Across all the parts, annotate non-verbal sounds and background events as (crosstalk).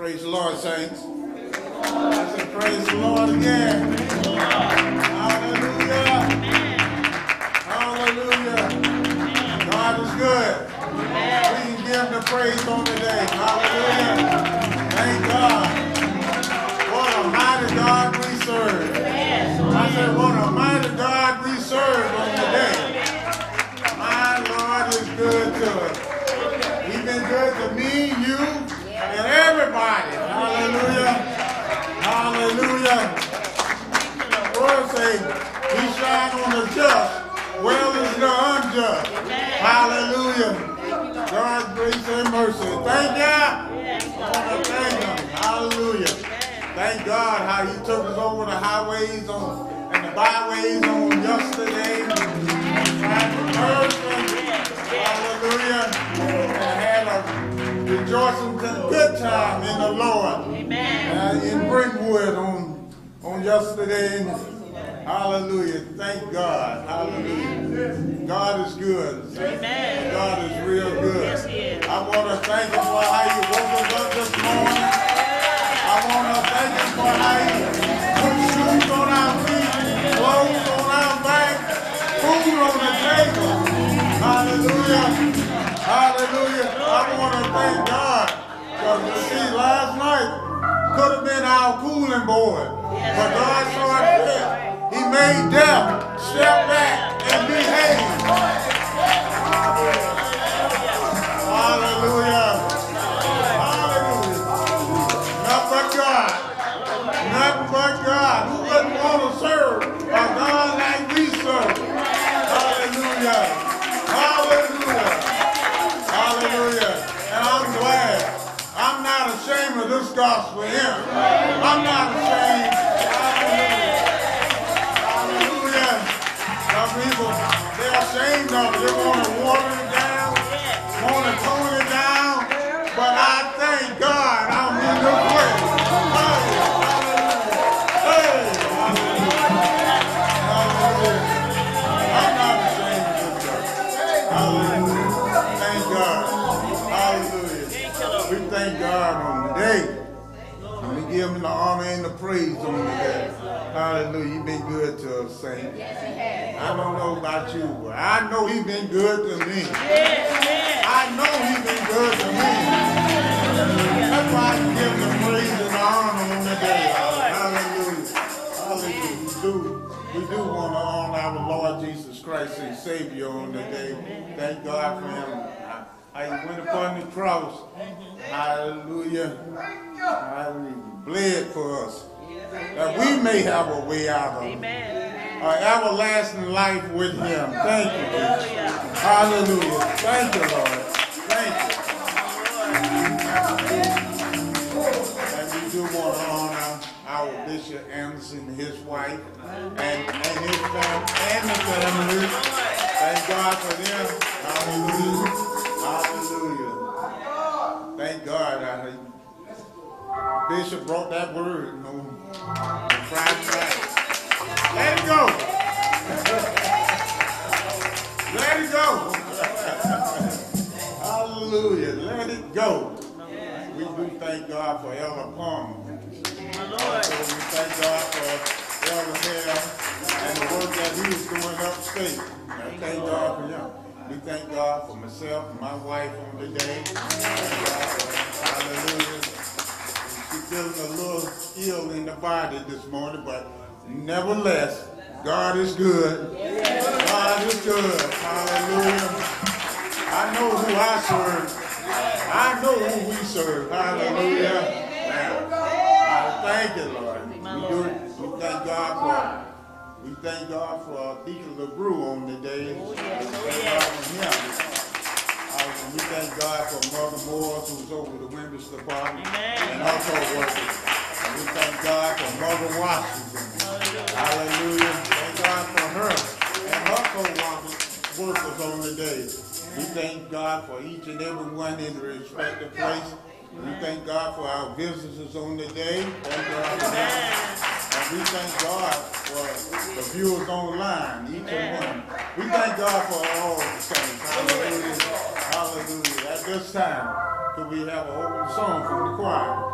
Praise the Lord, saints. I said, praise the Lord again. Hallelujah. Hallelujah. God is good. We give him the praise on today. Hallelujah. Thank God. I want to thank him. Hallelujah. Thank God how he took us over the highways on and the byways on yesterday. And Thursday. Hallelujah. And had a rejoicing good time in the Lord. Amen. Uh, in Brentwood on, on yesterday. Hallelujah. Thank God. Hallelujah. God is good. Amen. God is real good. Yes, he is. I want to thank him for how you woke us up this morning. I want to thank him for how you put shoes on our feet, clothes on our back, food on the table. Hallelujah. Hallelujah. I want to thank God. Because you see, last night could have been our cooling board. But God saw it. He made death step back and behave. Praise on the day. Hallelujah. You've been good to us, saints. I don't know about you, but I know he's been good to me. I know he's been good to me. That's why I can give him the praise and the honor on the day. Hallelujah. Hallelujah. We do, we do want to honor our Lord Jesus Christ and Savior on the day. Thank God for him. He went upon the cross. Hallelujah. Hallelujah. Bled for us. That we may have a way out of it. Amen. An everlasting life with him. Thank you, Jesus. Hallelujah. Thank you, Lord. Thank you. And we do want to honor our Bishop Anderson, his wife, and, and his family, and the family. Thank God for them. Hallelujah. Hallelujah. Thank God. I, Bishop brought that word. Let it go. Let it go. Hallelujah. Let it go. We do thank God for Elder Palmer. We thank God for Elder Hale and the work that he is doing upstate. I thank God for him. We thank God for myself and my wife on the day. Hallelujah. She's feeling a little ill in the body this morning, but nevertheless, God is good. God is good. Hallelujah. I know who I serve. I know who we serve. Hallelujah. I thank you, Lord. We, do, we thank God for we thank God for Deacon LeBrew on the day. Oh, yes. Oh, yes. God for him. Uh, we thank God for Mother Moore, who's over the women's department Amen. and also workers. And we thank God for Mother Washington. Hallelujah. Thank God for her and her co-workers workers on the day. We thank God for each and every one in the respective place. We thank God for our visitors on the day. Thank God for them. And we thank God for the viewers online, each and one. We thank God for all the saints. Hallelujah. Hallelujah. At this time, could we have an open song from the choir?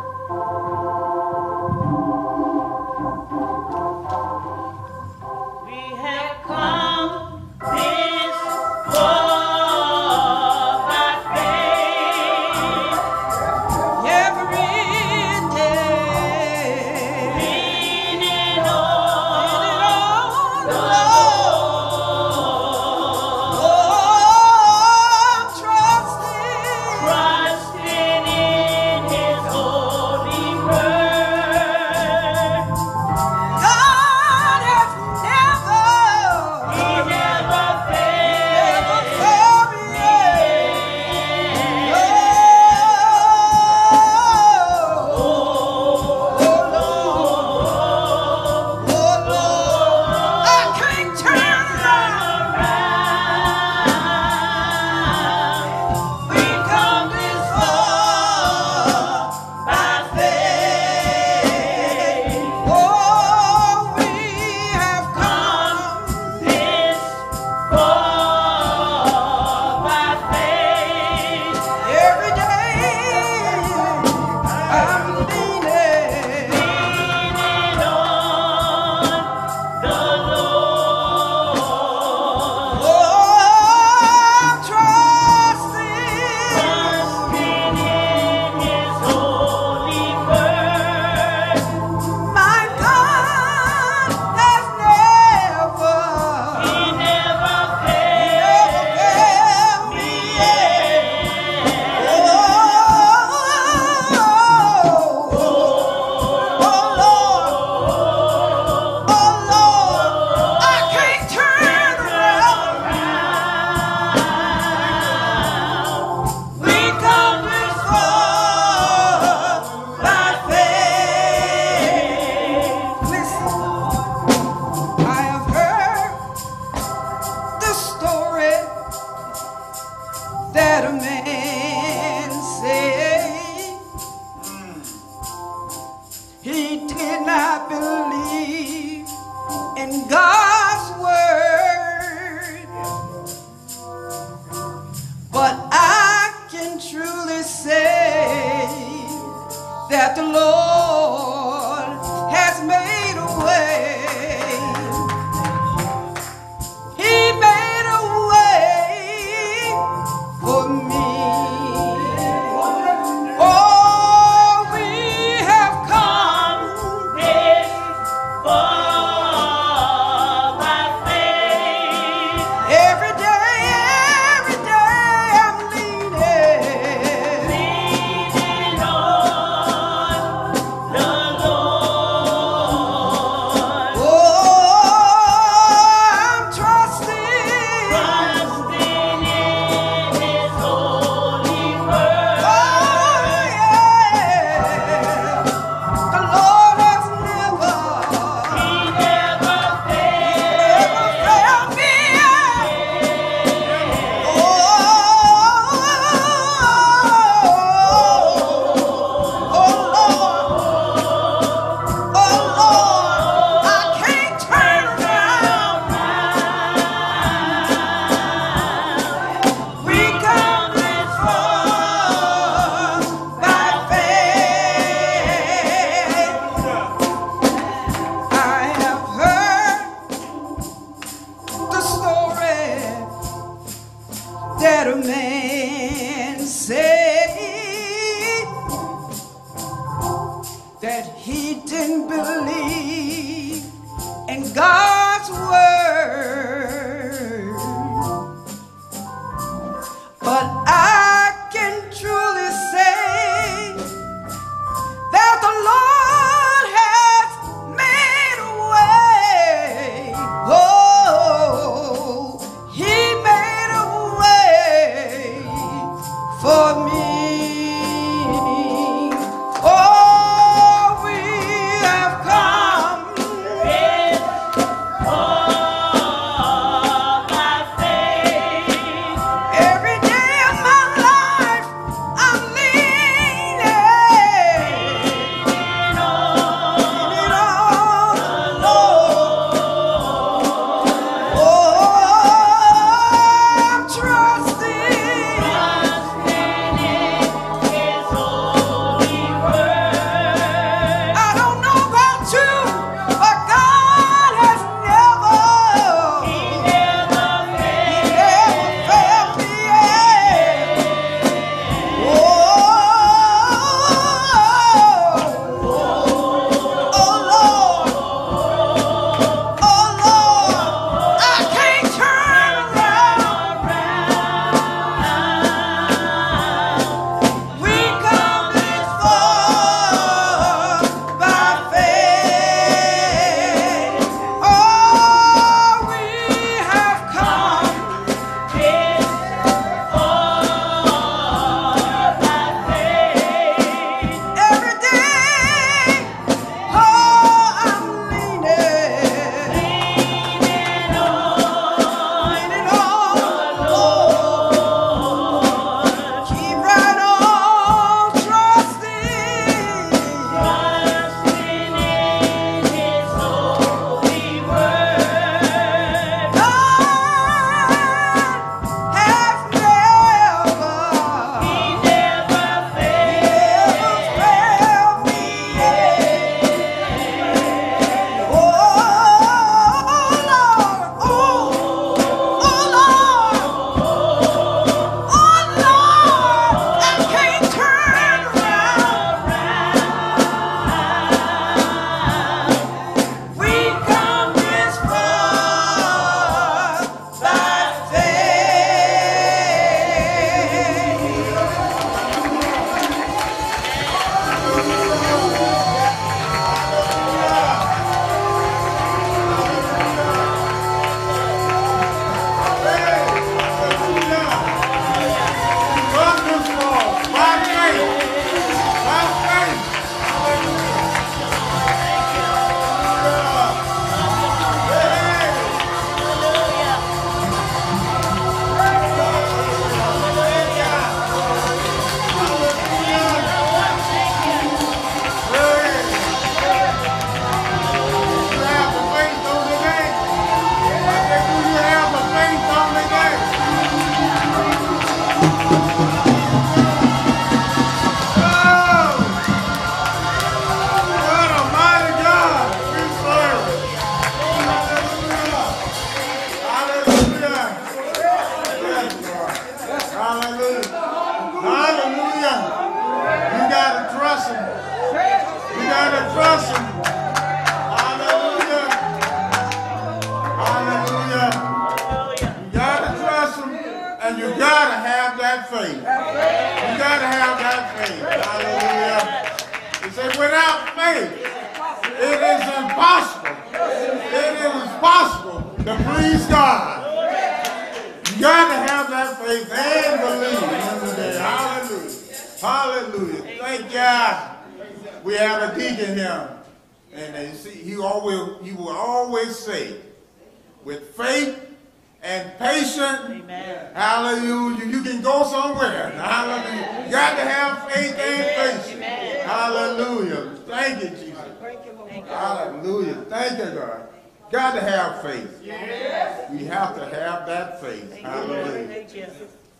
And patience, Amen. hallelujah, you can go somewhere. Hallelujah. You got to have faith and patience. Hallelujah. Thank you, Jesus. Thank you, Lord. Hallelujah. Thank you, God. Got to have faith. We have to have that faith. Hallelujah. Thank you.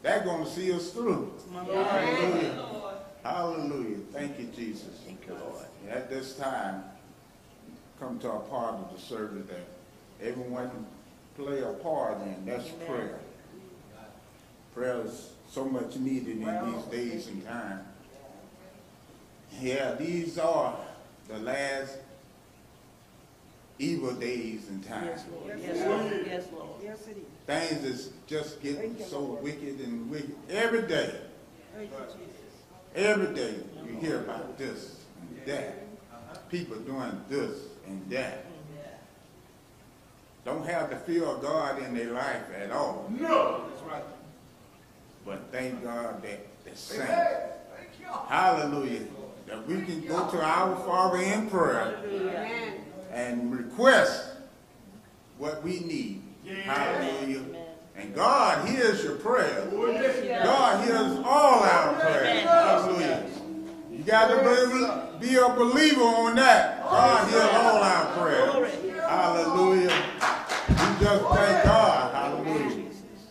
That's going to see us through. My Lord. Hallelujah. Hallelujah. Thank you, Jesus. Thank you, Lord. At this time, come to a part of the service that everyone play a part in. That's Amen. prayer. Prayer is so much needed in these days and time. Yeah, these are the last evil days and times. Yes, Lord. Yes, Lord. Yes, Lord. Yes, it is. Things is just getting you, so Lord. wicked and wicked. Every day, Thank you, Jesus. every day you hear about this and that. People doing this and that. Don't have the fear of God in their life at all. No. That's right. But thank God that the saints, hallelujah, that we can go to our Father in prayer Amen. and request what we need. Hallelujah. And God hears your prayer. God hears all our prayers. Hallelujah. You got to be, be a believer on that. God hears all our prayers. Hallelujah. Just thank God. Hallelujah.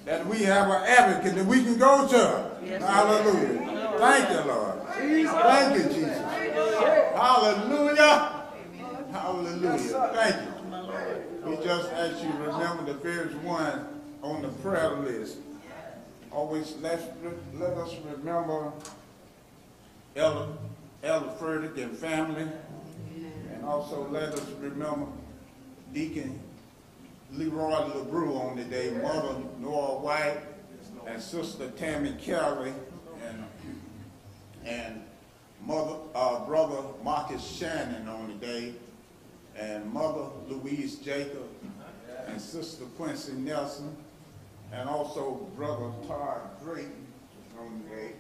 That we have an advocate that we can go to. Hallelujah. Thank you, Lord. Thank you, Jesus. Hallelujah. Hallelujah. Thank you. We just ask you to remember the first one on the prayer list. Always let, let us remember Elder, Elder Furtick and family. And also let us remember Deacon Leroy LeBrew on the day, Mother Nora White, and Sister Tammy Kelly, and, and Mother, uh, Brother Marcus Shannon on the day, and Mother Louise Jacob, and Sister Quincy Nelson, and also Brother Todd Drayton on the day.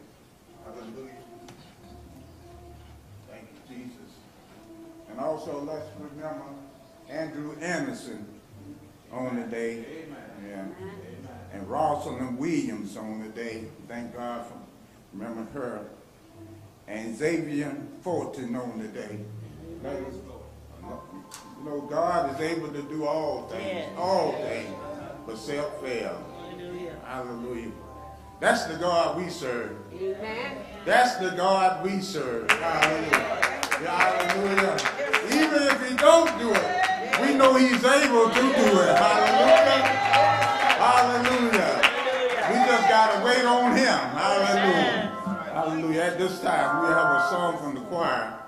Hallelujah. Thank you, Jesus. And also let's remember Andrew Anderson on the day. Yeah. And Rosalind Williams on the day. Thank God for remembering her. And Xavier Fulton on the day. You know, God is able to do all things, Yes. all things, but self fail. Hallelujah. Hallelujah. That's the God we serve. Amen. That's the God we serve. Hallelujah. Hallelujah. Even if he don't do it, we know he's able to do it. Hallelujah. Hallelujah. We just got to wait on him. Hallelujah. Hallelujah. At this time, we have a song from the choir,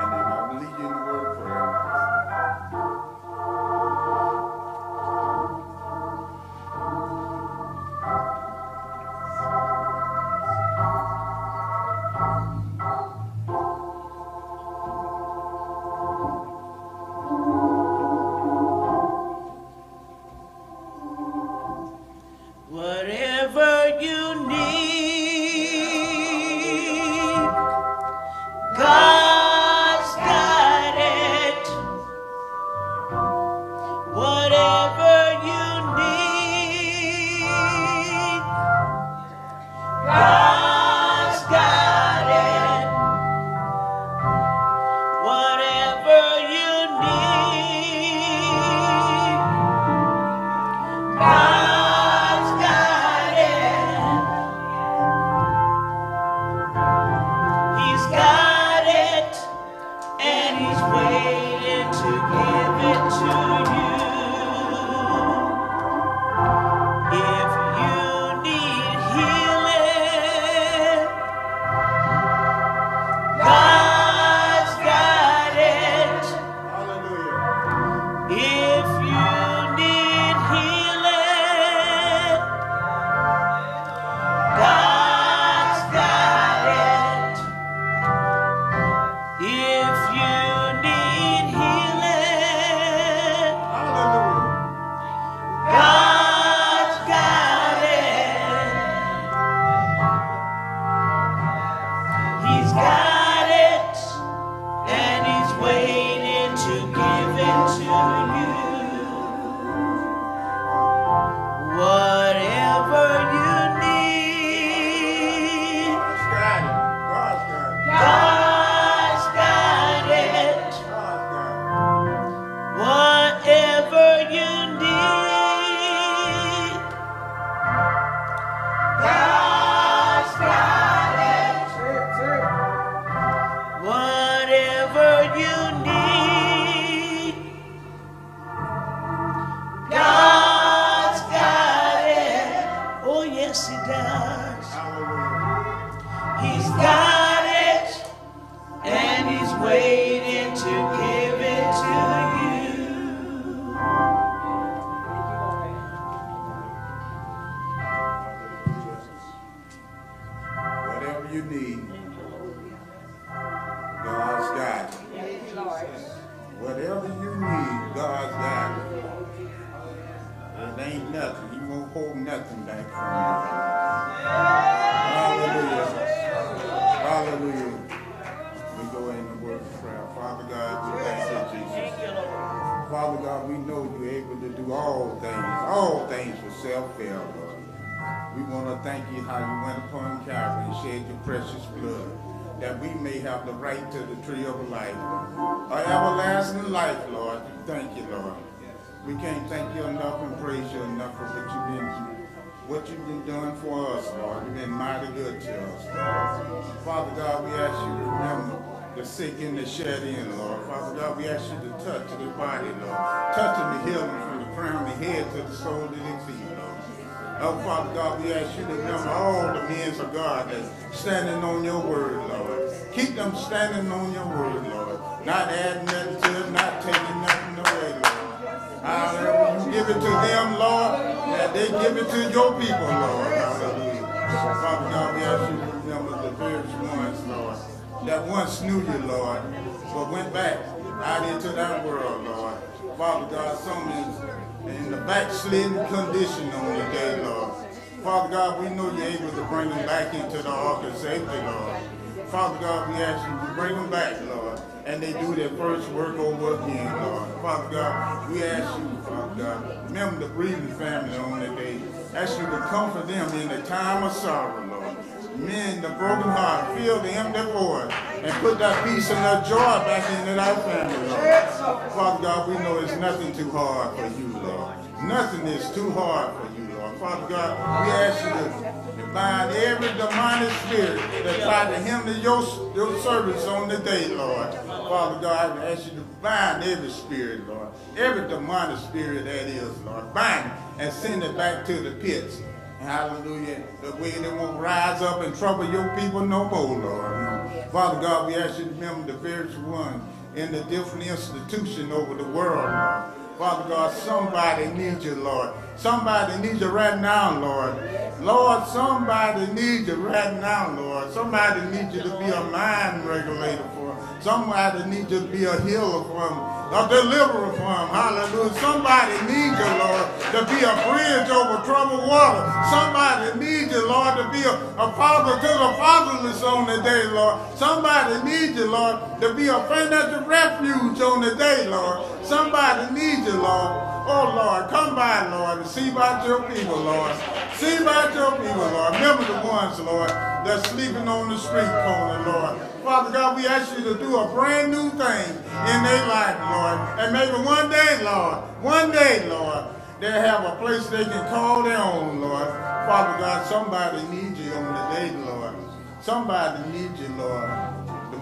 and then I will lead you in the word of prayer. Backslidden condition on the day, Lord. Father God, we know you're able to bring them back into the ark of safety, Lord. Father God, we ask you to bring them back, Lord, and they do their first work over again, Lord. Father God, we ask you, Father God, remember the breathing family on the day. Ask you to comfort them in the time of sorrow, Lord. Men, the broken heart, fill the empty void, and put that peace and that joy back into that family, Lord. Father God, we know it's nothing too hard for you, Lord. Nothing is too hard for you, Lord. Father God, we ask you to bind every demonic spirit that tried to hinder your, your service on the day, Lord. Father God, I ask you to bind every spirit, Lord. Every demonic spirit that is, Lord. Bind it and send it back to the pits. Hallelujah. The way they won't rise up and trouble your people no more, Lord. Father God, we ask you to remember the various one in the different institution over the world, Lord. Father God, somebody needs you, Lord. Somebody needs you right now, Lord. Lord, somebody needs you right now, Lord. Somebody needs you to be a mind regulator for them. Somebody needs you to be a healer for them, a deliverer for them. Hallelujah. Somebody needs you, Lord, to be a bridge over troubled water. Somebody needs you, Lord, to be a, a father to the fatherless on the day, Lord. Somebody needs you, Lord, to be a financial refuge on the day, Lord. Somebody needs you, Lord. Oh, Lord, come by, Lord, and see about your people, Lord. See about your people, Lord. Remember the ones, Lord, that's sleeping on the street corner, Lord. Father God, we ask you to do a brand new thing in their life, Lord. And maybe one day, Lord, one day, Lord, they'll have a place they can call their own, Lord. Father God, somebody needs you on the day, Lord. Somebody needs you, Lord.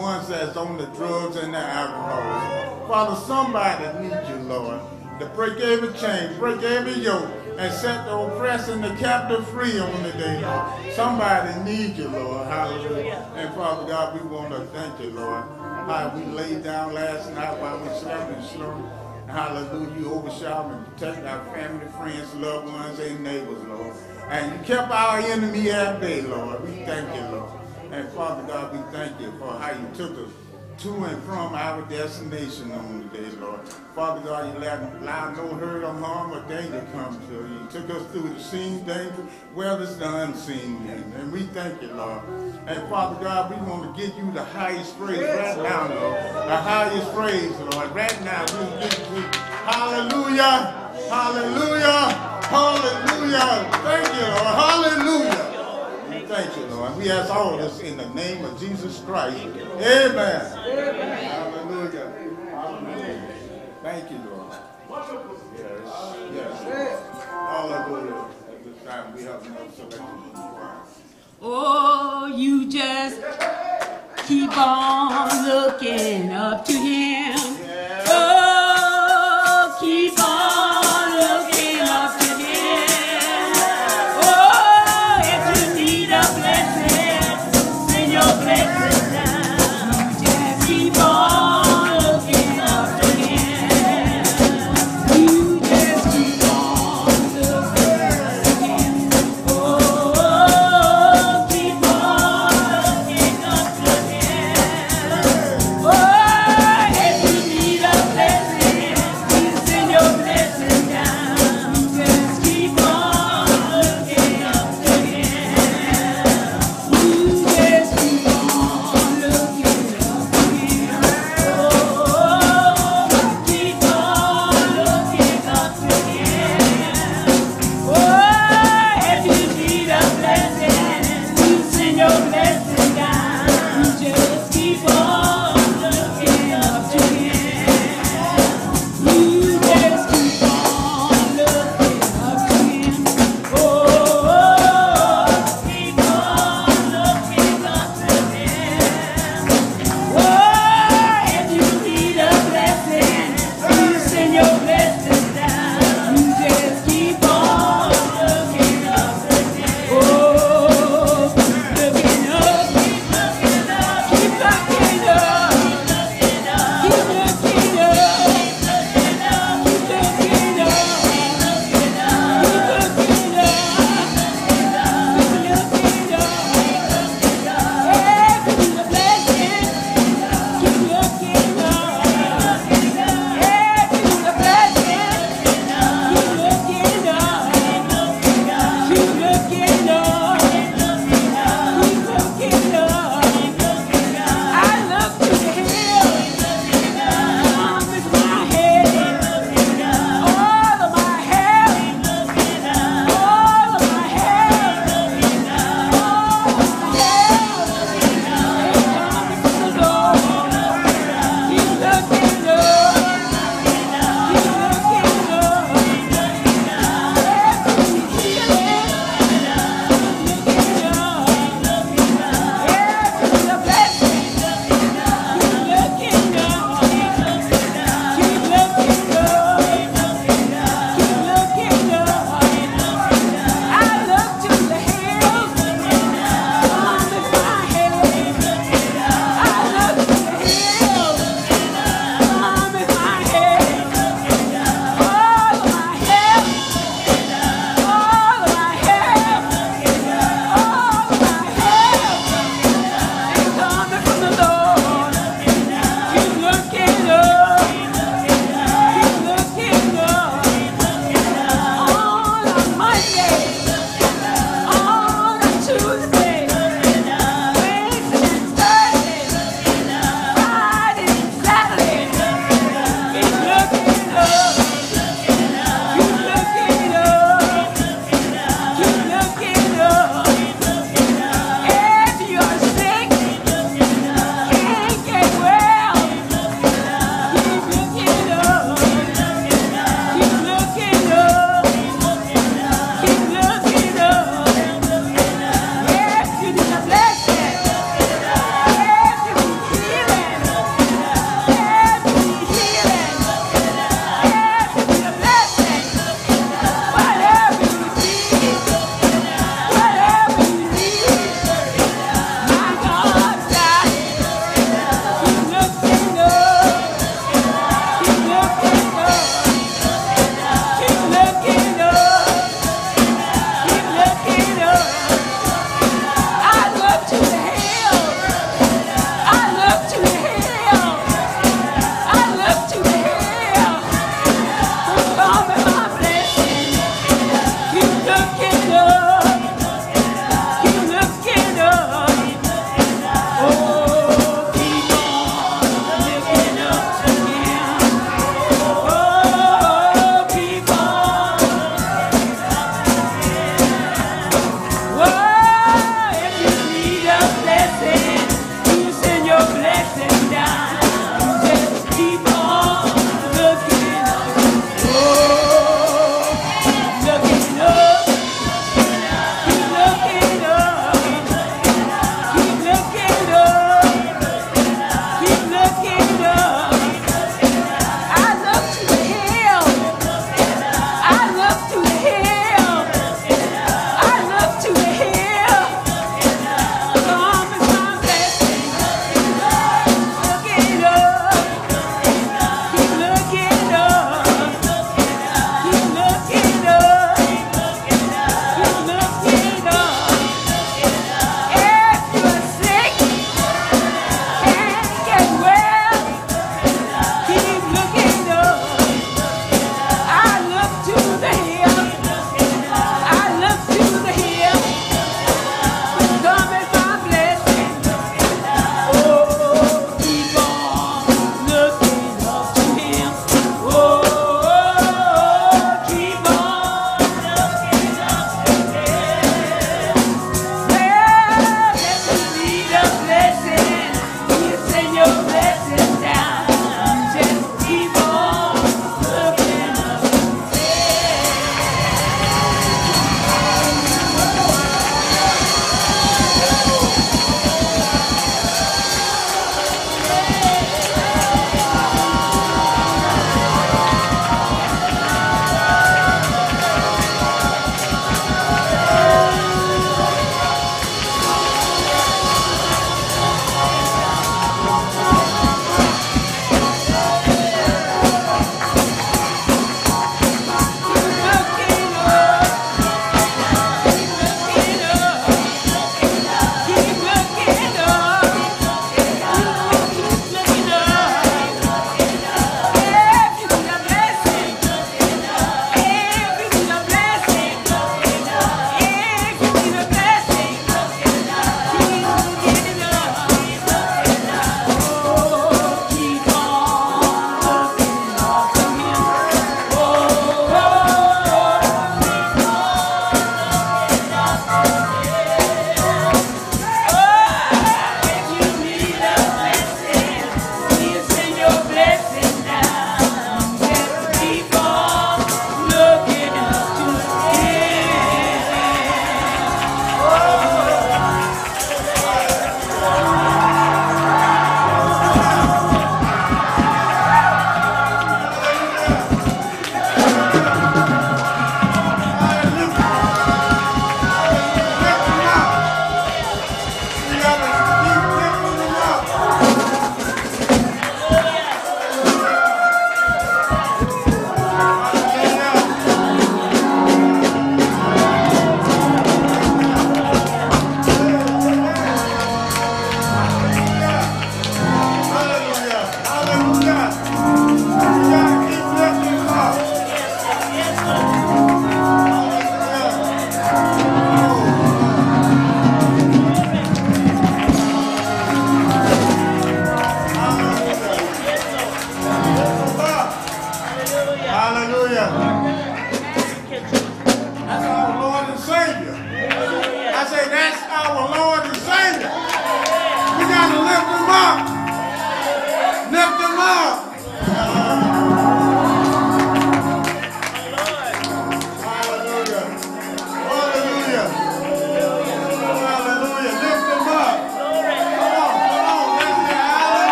Ones that's on the drugs and the alcohol. Father, somebody needs you, Lord. To break every chain, break every yoke, and set the oppressed and the captive free on the day, Lord. Somebody needs you, Lord. Hallelujah. And Father God, we want to thank you, Lord. How we laid down last night while we slept and slumbered. Hallelujah. You overshadowed and protect our family, friends, loved ones, and neighbors, Lord. And you kept our enemy at bay, Lord. We thank you, Lord. And Father God, we thank you for how you took us to and from our destination on the day, Lord. Father God, you let no hurt or harm or danger come to you. You took us through the seen danger, well as the unseen. And, and we thank you, Lord. And Father God, we want to give you the highest praise right now, Lord. The highest praise, Lord. Right now, we give you hallelujah, hallelujah, hallelujah. Thank you, Lord. Hallelujah. Thank you, Lord. We ask all of this in the name of Jesus Christ. Amen. Hallelujah. Hallelujah. Thank you, Lord. Yes. Yes. Hallelujah. At this time, we have. Oh, you just keep on looking up to him.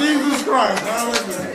Jesus Christ. Hallelujah.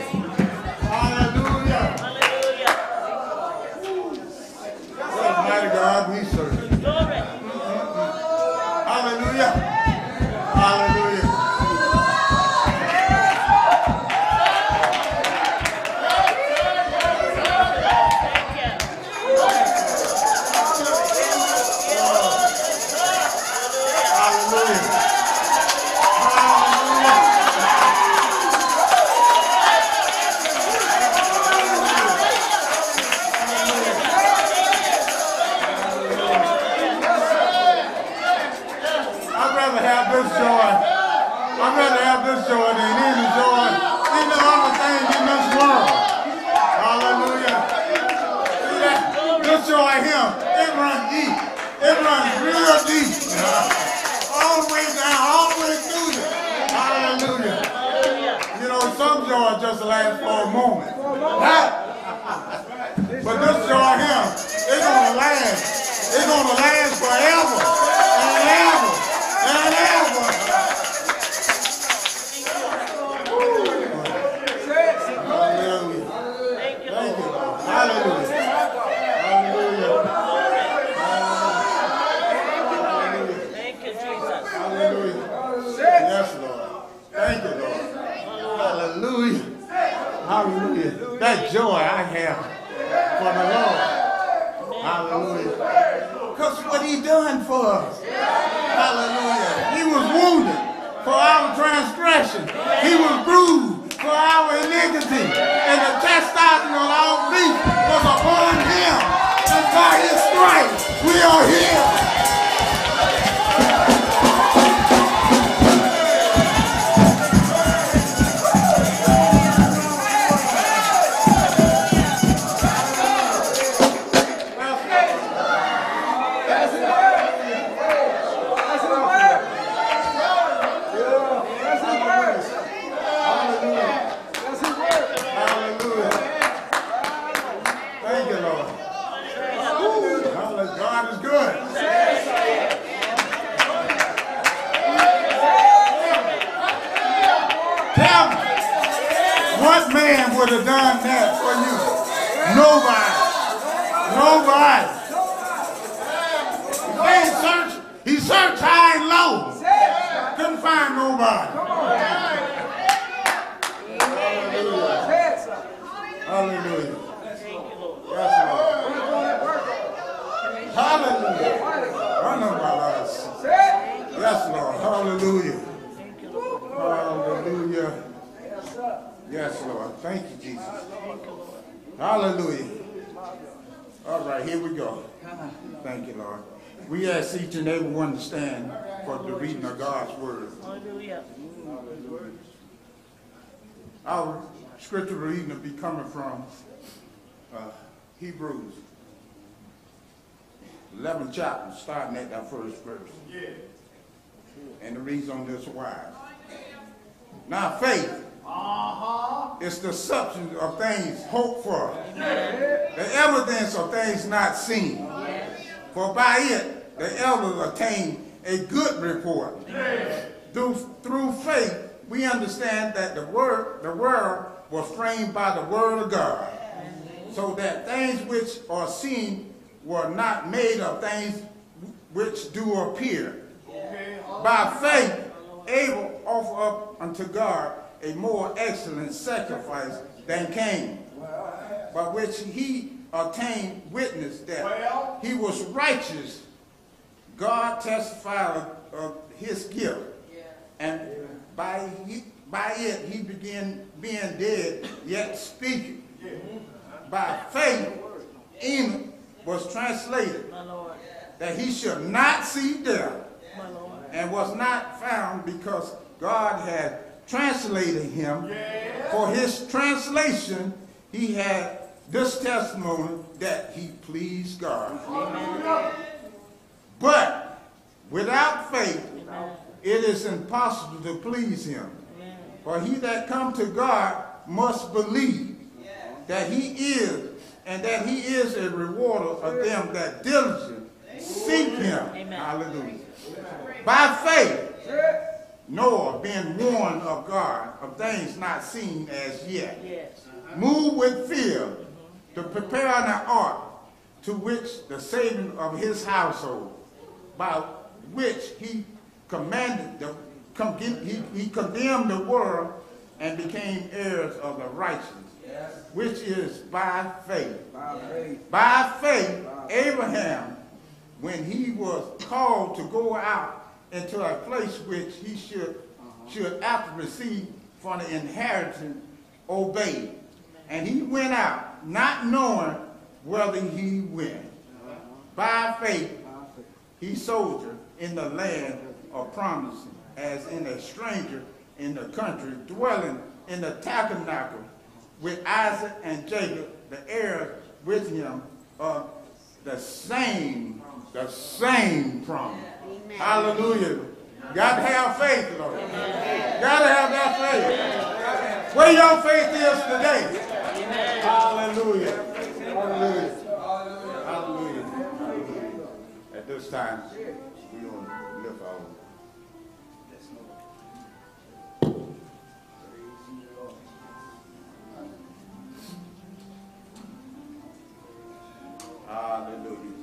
The substance of things hoped for, the evidence of things not seen. For by it the elders attain a good report. Through, through faith, we understand that the word, the world was framed by the word of God, so that things which are seen were not made of things which do appear. By faith, Abel offered up unto God a more excellent sacrifice than Cain, by which he obtained witness that he was righteous. God testified of, his gift, and by, he, by it he began being dead, yet speaking. By faith, Enoch was translated that he should not see death and was not found because God had translated him. For his translation, he had this testimony that he pleased God. But without faith, it is impossible to please him. For he that come to God must believe that he is, and that he is a rewarder of them that diligently seek him. Amen. Hallelujah. By faith, Noah, being warned of God of things not seen as yet, Yes. Uh-huh. moved with fear to prepare an ark to which the saving of his household, by which he commanded the he, he condemned the world and became heirs of the righteousness, which is by faith. By faith, Abraham, when he was called to go out into a place which he should uh-huh. should after receive for the inheritance, obeyed. And he went out, not knowing whether he went. Uh-huh. By faith, he soldiered in the land of promise, as in a stranger in the country, dwelling in the tabernacle with Isaac and Jacob, the heirs with him of the same, the same promise. Hallelujah. Got to have faith, Lord. Got to have that faith. Where your faith is today. Hallelujah. Hallelujah. Hallelujah. Hallelujah. At this time, we to lift our Hallelujah.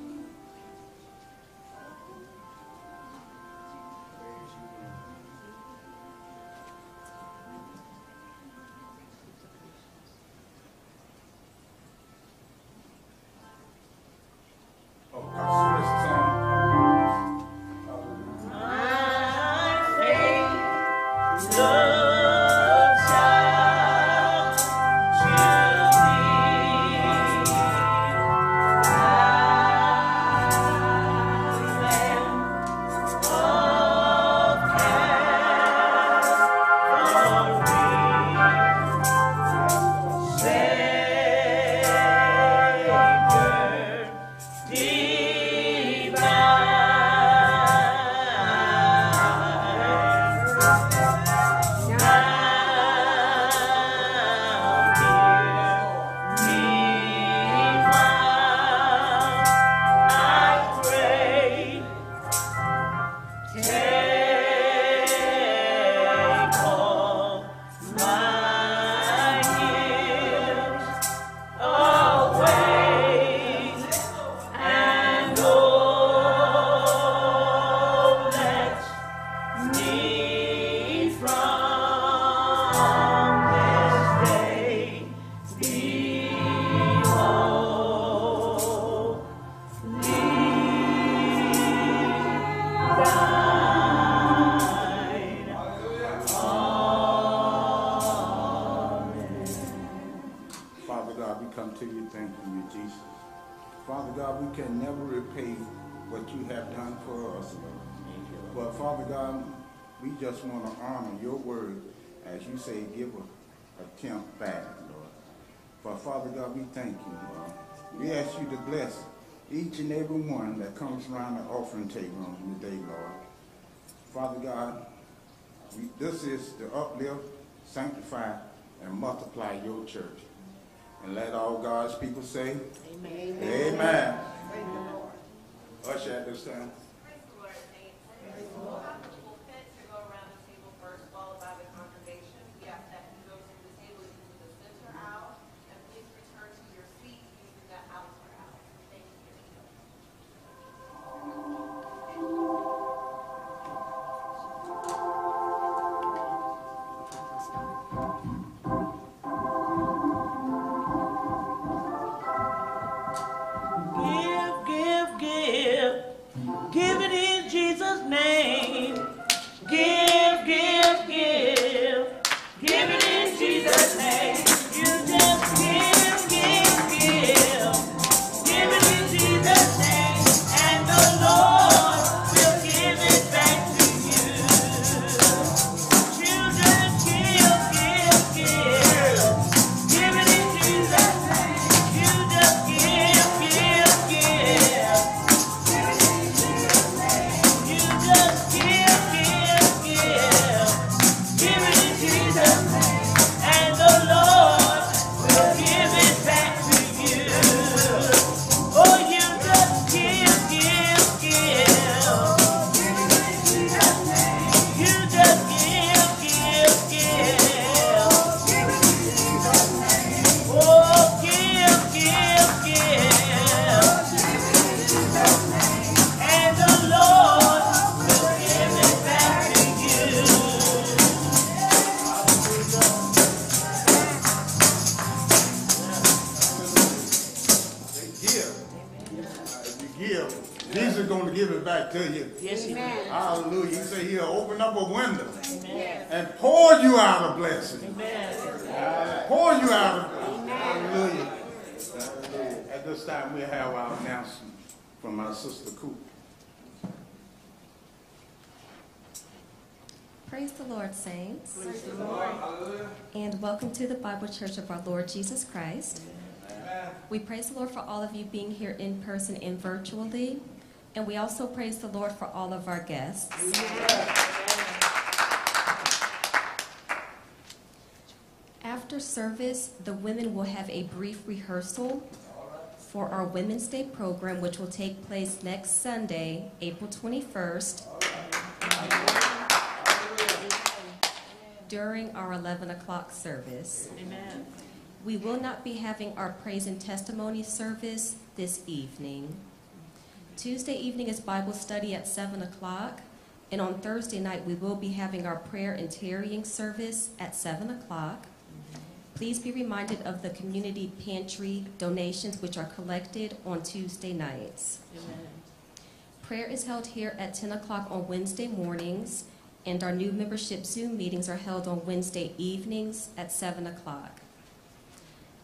Table on today, Lord. Father God, we, this is to uplift, sanctify, and multiply your church. And let all God's people say, Amen. Amen. Usher at this time. Give, welcome to the Bible Church of our Lord Jesus Christ. We praise the Lord for all of you being here in person and virtually. And we also praise the Lord for all of our guests. After service, the women will have a brief rehearsal for our Women's Day program, which will take place next Sunday, April 21st, during our 11 o'clock service. Amen. We will not be having our praise and testimony service this evening. Tuesday evening is Bible study at 7 o'clock, and on Thursday night we will be having our prayer and tarrying service at 7 o'clock. Please be reminded of the community pantry donations which are collected on Tuesday nights. Amen. Prayer is held here at 10 o'clock on Wednesday mornings, and our new membership Zoom meetings are held on Wednesday evenings at 7 o'clock.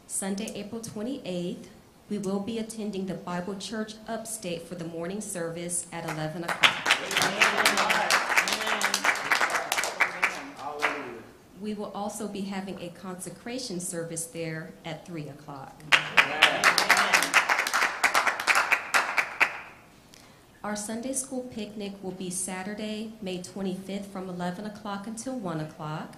Sunday, April 28th, we will be attending the Bible Church Upstate for the morning service at 11 o'clock. We will also be having a consecration service there at 3 o'clock. Our Sunday school picnic will be Saturday, May 25th from 11 o'clock until 1 o'clock.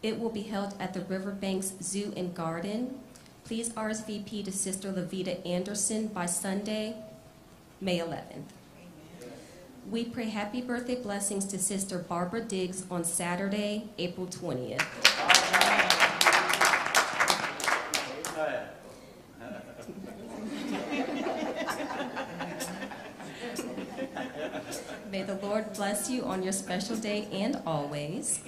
It will be held at the Riverbanks Zoo and Garden. Please RSVP to Sister Levita Anderson by Sunday, May 11th. We pray happy birthday blessings to Sister Barbara Diggs on Saturday, April 20th. May the Lord bless you on your special day and always.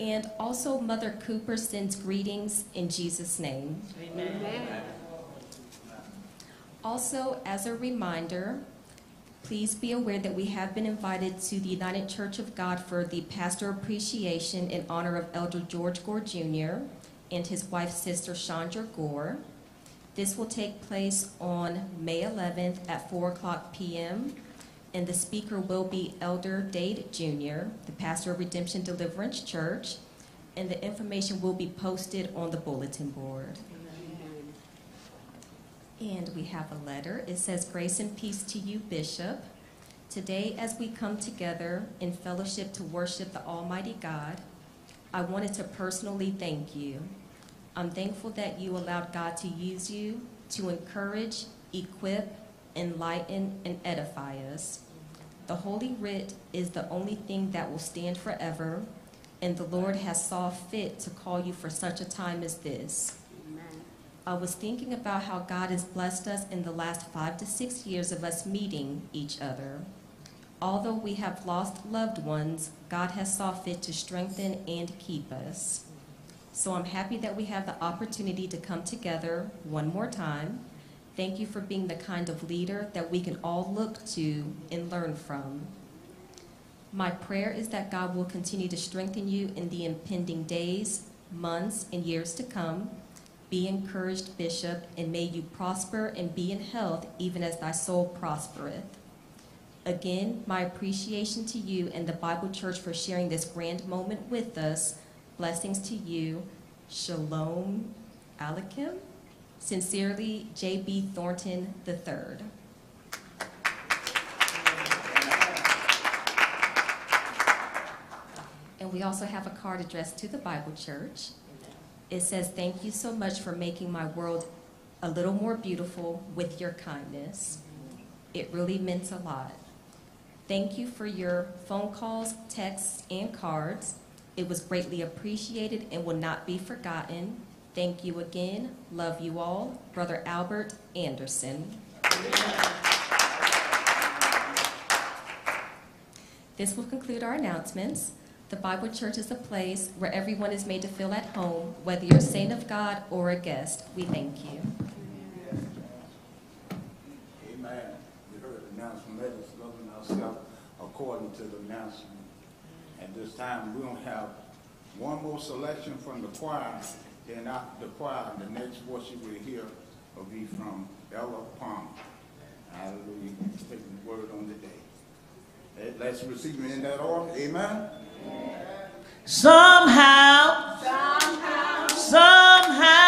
And also, Mother Cooper sends greetings in Jesus' name. Amen. Also, as a reminder, Please be aware that we have been invited to the United Church of God for the pastor appreciation in honor of Elder George Gore Jr. and his wife, Sister Chandra Gore. This will take place on May 11th at 4 o'clock p.m. And the speaker will be Elder Dade Jr., the pastor of Redemption Deliverance Church. And the information will be posted on the bulletin board. And we have a letter. It says, Grace and peace to you, Bishop. Today, as we come together in fellowship to worship the Almighty God, I wanted to personally thank you. I'm thankful that you allowed God to use you to encourage, equip, enlighten, and edify us. The Holy Writ is the only thing that will stand forever, and the Lord has saw fit to call you for such a time as this. I was thinking about how God has blessed us in the last five to six years of us meeting each other. Although we have lost loved ones, God has saw fit to strengthen and keep us. So I'm happy that we have the opportunity to come together one more time. Thank you for being the kind of leader that we can all look to and learn from. My prayer is that God will continue to strengthen you in the impending days, months, and years to come. Be encouraged, Bishop, and may you prosper and be in health even as thy soul prospereth. Again, my appreciation to you and the Bible Church for sharing this grand moment with us. Blessings to you. Shalom Aleichem. Sincerely, J.B. Thornton III. And we also have a card addressed to the Bible Church. It says, Thank you so much for making my world a little more beautiful with your kindness. It really meant a lot. Thank you for your phone calls, texts, and cards. It was greatly appreciated and will not be forgotten. Thank you again. Love you all. Brother Albert Anderson. This will conclude our announcements. The Bible Church is a place where everyone is made to feel at home, whether you're a saint of God or a guest. We thank you. Amen. We heard the announcement, let us govern ourselves according to the announcement. At this time, we're gonna have one more selection from the choir, then after the choir, the next voice you will hear will be from Elder Palmer. Hallelujah, taking the word on the day. Let's receive it in that order, amen? Somehow. Somehow, somehow,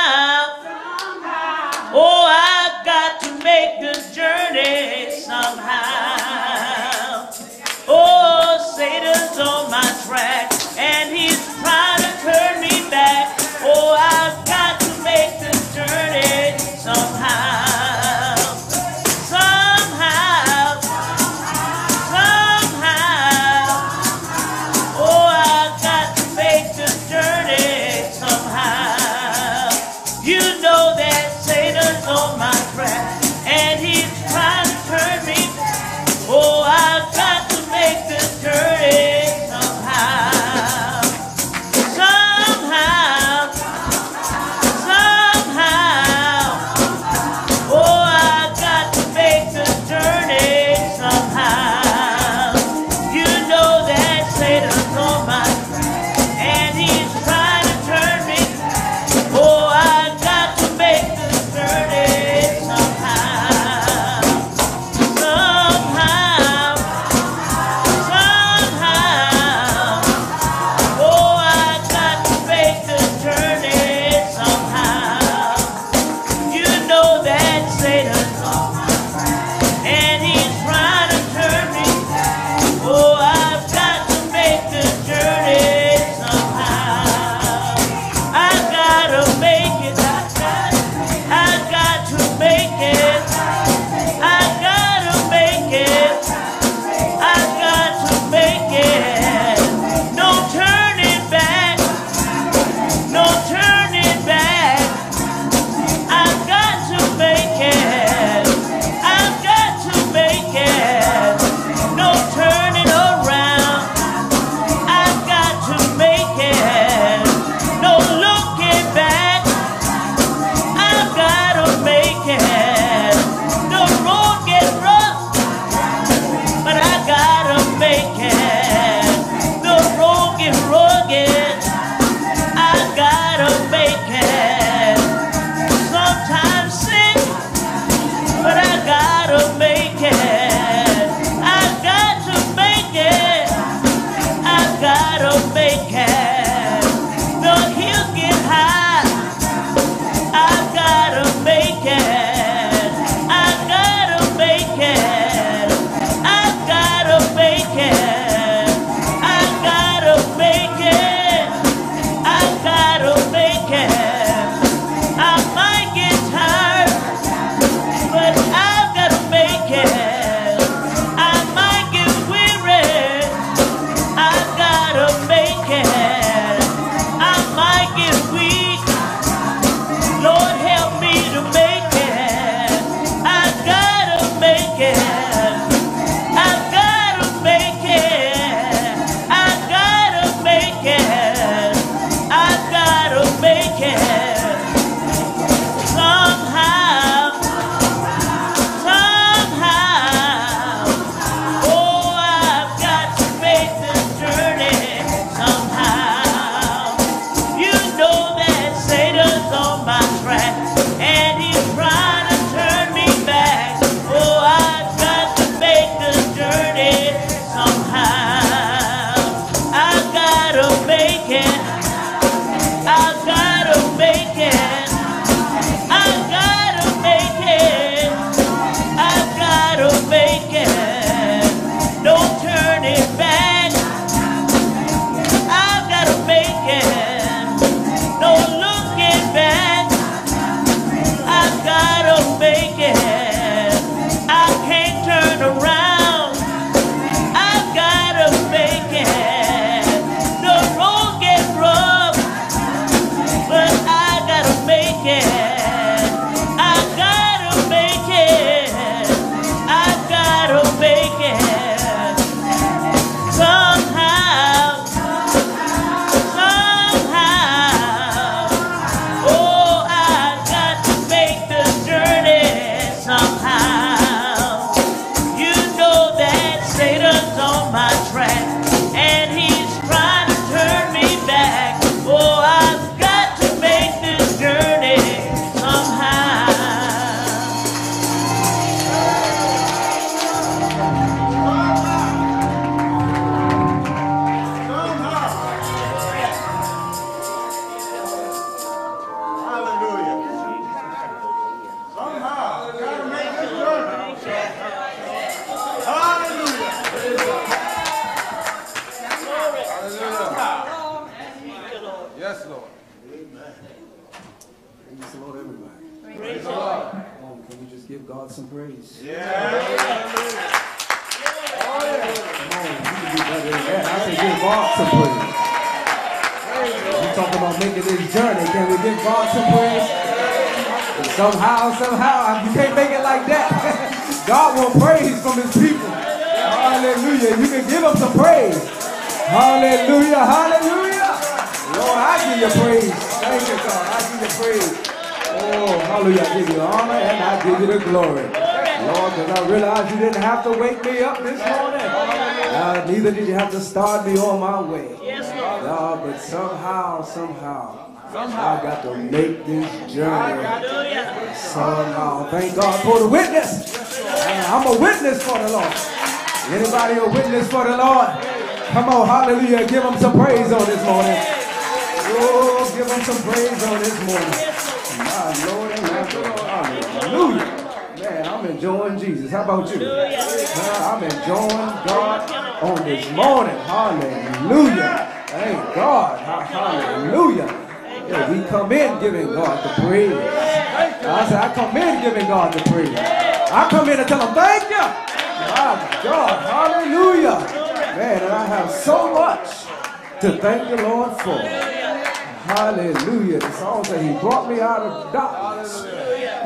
to thank the Lord for. Hallelujah. The song said he brought me out of darkness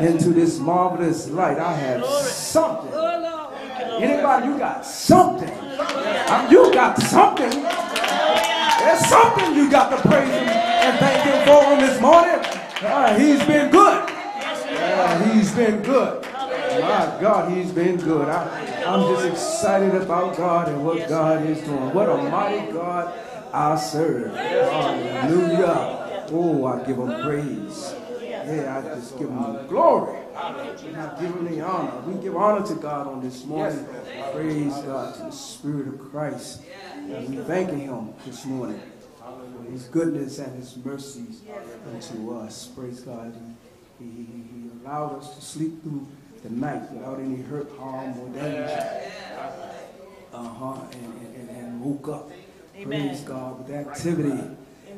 into this marvelous light. I have something. Anybody, you got something. Um, you got something. There's something you got to praise him and thank him for him this morning. Uh, he's been good. Uh, he's been good. My God, he's been good. I, I'm just excited about God and what God is doing. What a mighty God I serve. Hallelujah. Oh, I give him praise. Yeah, I just give him glory. And I give him the honor. We give honor to God on this morning. Praise God to the Spirit of Christ. And we thanking him this morning for his goodness and his mercies unto us. Praise God. He, he, he allowed us to sleep through the night without any hurt, harm, or danger. Uh-huh. And, and, and, and woke up. Amen. Praise God with the activity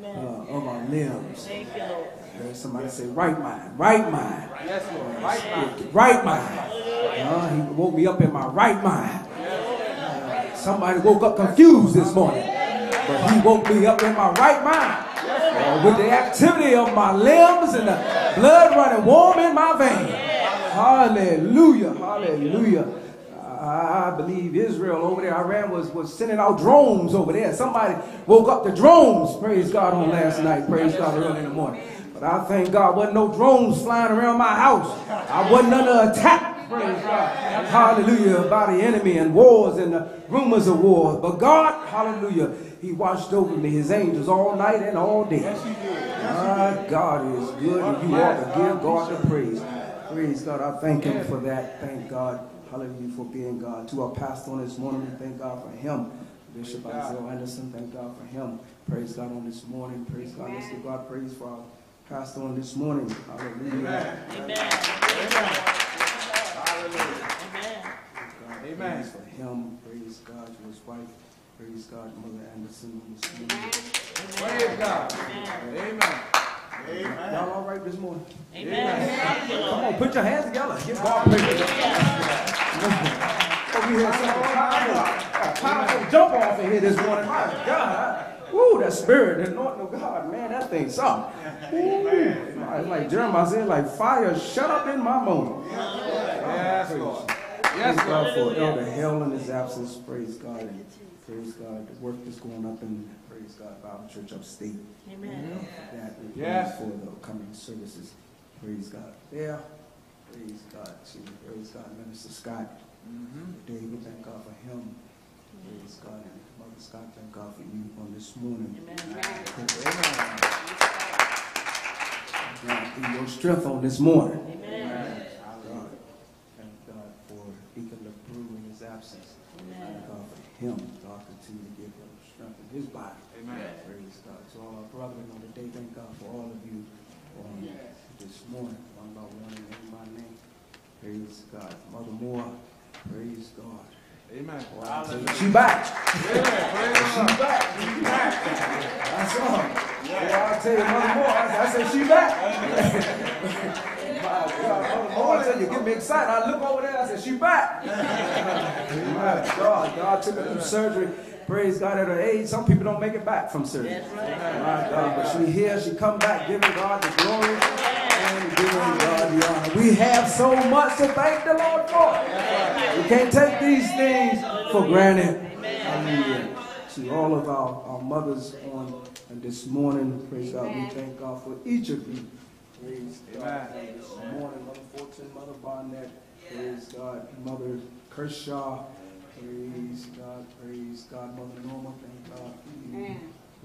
uh, of our limbs. Thank you, Lord. Heard somebody say, right mind, right mind. Yes, Lord. Right mind. Right mind. Uh, he woke me up in my right mind. Uh, somebody woke up confused this morning. But he woke me up in my right mind. Uh, with the activity of my limbs and the blood running warm in my veins. Hallelujah. Hallelujah. I I believe Israel over there, Iran was, was sending out drones over there. Somebody woke up the drones, praise God, on last night. Praise God early in the morning. But I thank God, wasn't no drones flying around my house. I wasn't under attack, praise God. Hallelujah, by the enemy and wars and the rumors of wars. But God, hallelujah, He watched over me, His angels, all night and all day. My God is good, and you ought to give God the praise. Praise God. I thank Him for that. Thank God. Hallelujah for being God. To our pastor on this morning, we thank God for him Bishop Isaiah Anderson, thank God for him. Praise God on this morning. Praise God. Let's give God praise for our pastor on this morning. Hallelujah. Amen. Amen. God, Amen. Praise for him. Praise God for his wife. Praise God, Mother Anderson on this morning. Praise God. Amen. Amen. Y'all all right this morning? Amen. Thank you, Come on, put your hands together. Give God praise. Oh, we had some powerful, powerful jump off in here this morning. My God. Woo, that spirit, the anointing of God, man, that thing's up. Woo. It's like Jeremiah said, like fire shut up in my bones. Yes, Lord. Yes, Praise God for Elder Hell in his absence. Praise God. And praise God. The work that's going up in, praise God, Bible Church upstate. Amen. That we Yes. for the coming services. Praise God. There. Praise God. See, praise God. Minister Scott. Mhm. David, thank God for him. Praise God. And Mother Scott, thank God for you on this morning. Amen. God, be your strength on this morning. Amen. God, thank God for Deacon LeBrew in his absence. Amen. Thank God for him. God continue to give him strength in his body. Praise God. So, our brethren on the day, thank God for all of you on this morning, one by one name by name. Praise God. Mother Moore, praise God. Amen. Tell She back. Yeah, praise She God. back. She back. That's all. Boy, I tell you, Mother Moore, I, I said she back. My Moore, I tell you, get me excited. I look over there, I said she back. My God, God took her through surgery. Praise God at uh, her age. Some people don't make it back from surgery. That's right. My God, but she here, she come back, giving God the glory and giving God the honor. We have so much to thank the Lord for. We can't take these things for granted. Hallelujah. To all of our, our mothers on this morning, praise God, we thank God for each of you. Praise God. This morning, Mother Fortune, Mother Barnett, praise God, Mother Kershaw, praise God, praise God, Mother Norma, thank God for you.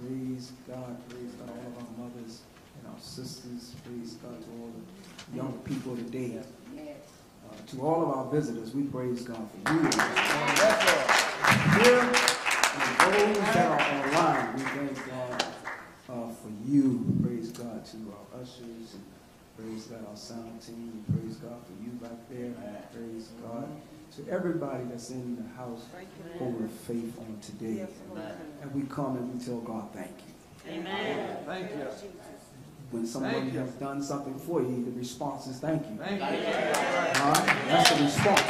Praise God, praise God, all of our mothers and our sisters, praise God to all the young people today. Uh, to all of our visitors, we praise God for you. Here, and those that are online, we thank God uh, for you. Praise God to our ushers and praise God our sound team. Praise God for you back there. Praise God to everybody that's in the house over faith on today. And we come and we tell God thank you. Amen. Thank you. When someone Thank you. has done something for you, the response is thank you. Thank you. All right? That's the response.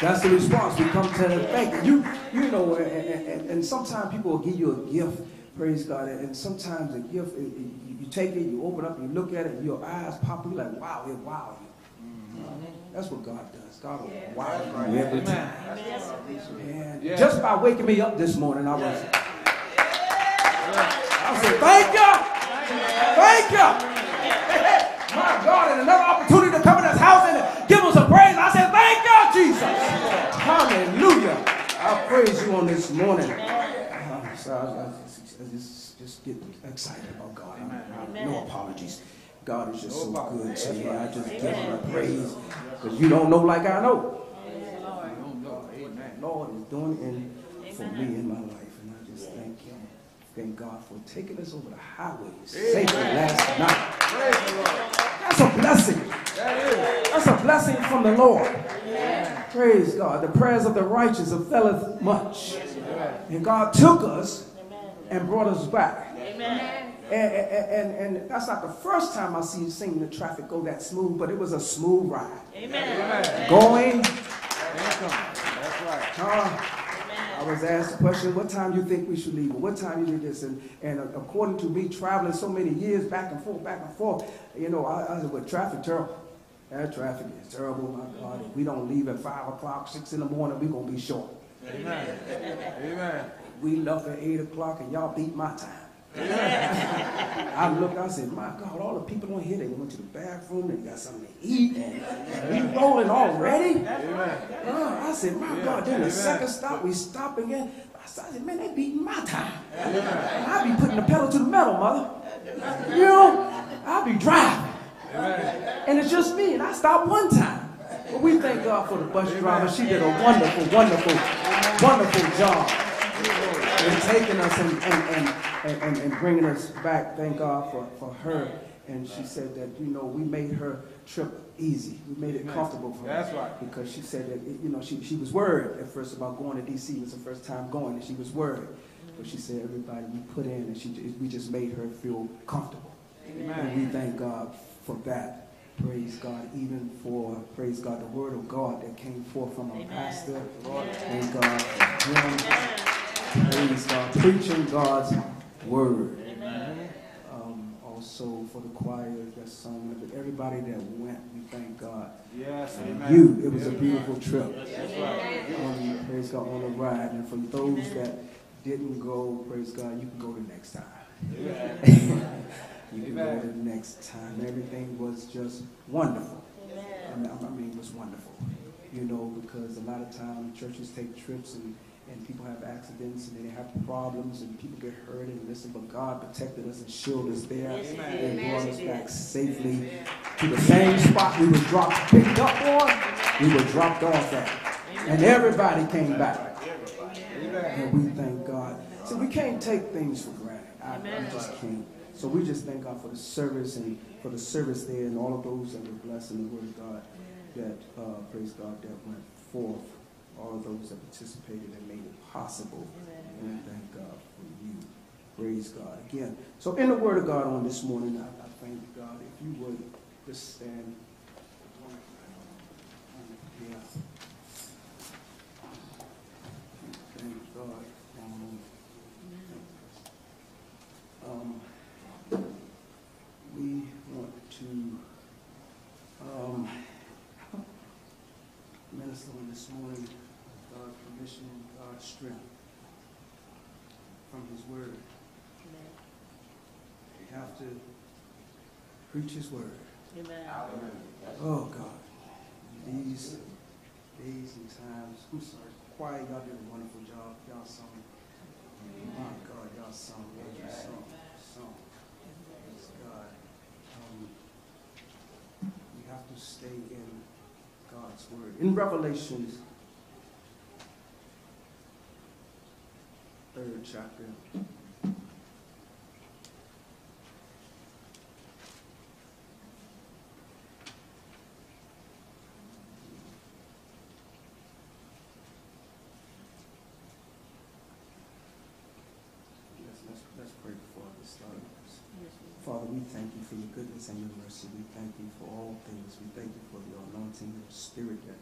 That's the response. We come to the thank you. You, you know, and, and, and sometimes people will give you a gift, praise God, and sometimes a gift, it- it- you, you take it, you open up, you look at it, and your eyes pop, you're like, wow, it wow you. Mm-hmm. That's what God does. God will wow you every time. And Yeah. just by waking me up this morning, I was, I said, thank you. Thank you. (laughs) My God, and another opportunity to come in this house and give us a praise. I said, thank you, Jesus. Hallelujah. I praise you on this morning. Uh, so I, I just, I just, just get excited about God. I- I- no apologies. God is just so good to me. I just give him a praise because you don't know like I know. Don't know. Amen. Lord is doing in for me in my life. And I just thank him. Thank God for taking us over the highways safely last night. Praise the Lord. That's a blessing. That is. That's a blessing from the Lord. Praise God. The prayers of the righteous availeth much. And God took us and brought us back. Amen. And, and, and, and that's not the first time I see seen the traffic go that smooth, but it was a smooth ride. Amen. Amen. Going, Income. That's right. uh, I was asked the question, what time you think we should leave? Or what time you did this? And, and according to me traveling so many years back and forth, back and forth, you know, I, I said, well, traffic terrible. That traffic is terrible, my God. If we don't leave at 5 o'clock, 6 in the morning, we're going to be short. Amen. Amen. We left at 8 o'clock and y'all beat my time. (laughs) I looked, I said, my God, all the people on here, they went to the bathroom, they got something to eat, and we rolling already? Uh, I said, my God, then the second stop, we stop again. I said, man, they beating my time. I be putting the pedal to the metal, mother. You know, I be driving. Amen. And it's just me, and I stopped one time. But we thank God for the bus driver. She did a wonderful, wonderful, wonderful job in taking us and, and, and, and, and bringing us back. Thank God for, for her. And she said that, you know, we made her trip easy. We made it comfortable for her. That's right. Because she said that, you know, she, she was worried at first about going to D.C. It was her first time going, and she was worried. But she said everybody we put in, and she, we just made her feel comfortable. And we thank God for that. Praise God, even for, praise God, the word of God that came forth from our pastor. Thank God for him. Praise God, preaching God's word. Um, also for the choir that sung, everybody that went, we thank God. Yes, And amen. you, it was a beautiful trip. Right. On, praise God, on the ride. And for those that didn't go, praise God, you can go the next time. (laughs) You can go the next time. Everything was just wonderful. I mean, I mean, it was wonderful. You know, because a lot of times churches take trips and, and people have accidents and they have problems and people get hurt and listen, but God protected us and shielded us there and brought us back safely to the same spot we were dropped, picked up on, we were dropped off at. And everybody came back. And we thank God. So we can't take things for granted. I, I just can't. So we just thank God for the service and for the service there and all of those that were blessed in the Word of God that, uh, praise God, that went forth. All those that participated and made it possible. And we thank God for you. Praise God. Again, so in the Word of God on this morning, I, I thank God. If you would just stand. Yeah. Thank God. Um, we want to um, minister on this morning, God permission, God's strength from His Word. We have to preach His Word. Oh God, these days and times, I'm sorry, choir, y'all did a wonderful job. Y'all sung. My God, y'all sung, y'all sung, sung. Praise God. Um, we have to stay in God's word. In Revelations, third chapter. Father, we thank you for your goodness and your mercy. We thank you for all things. We thank you for the anointing of the Spirit that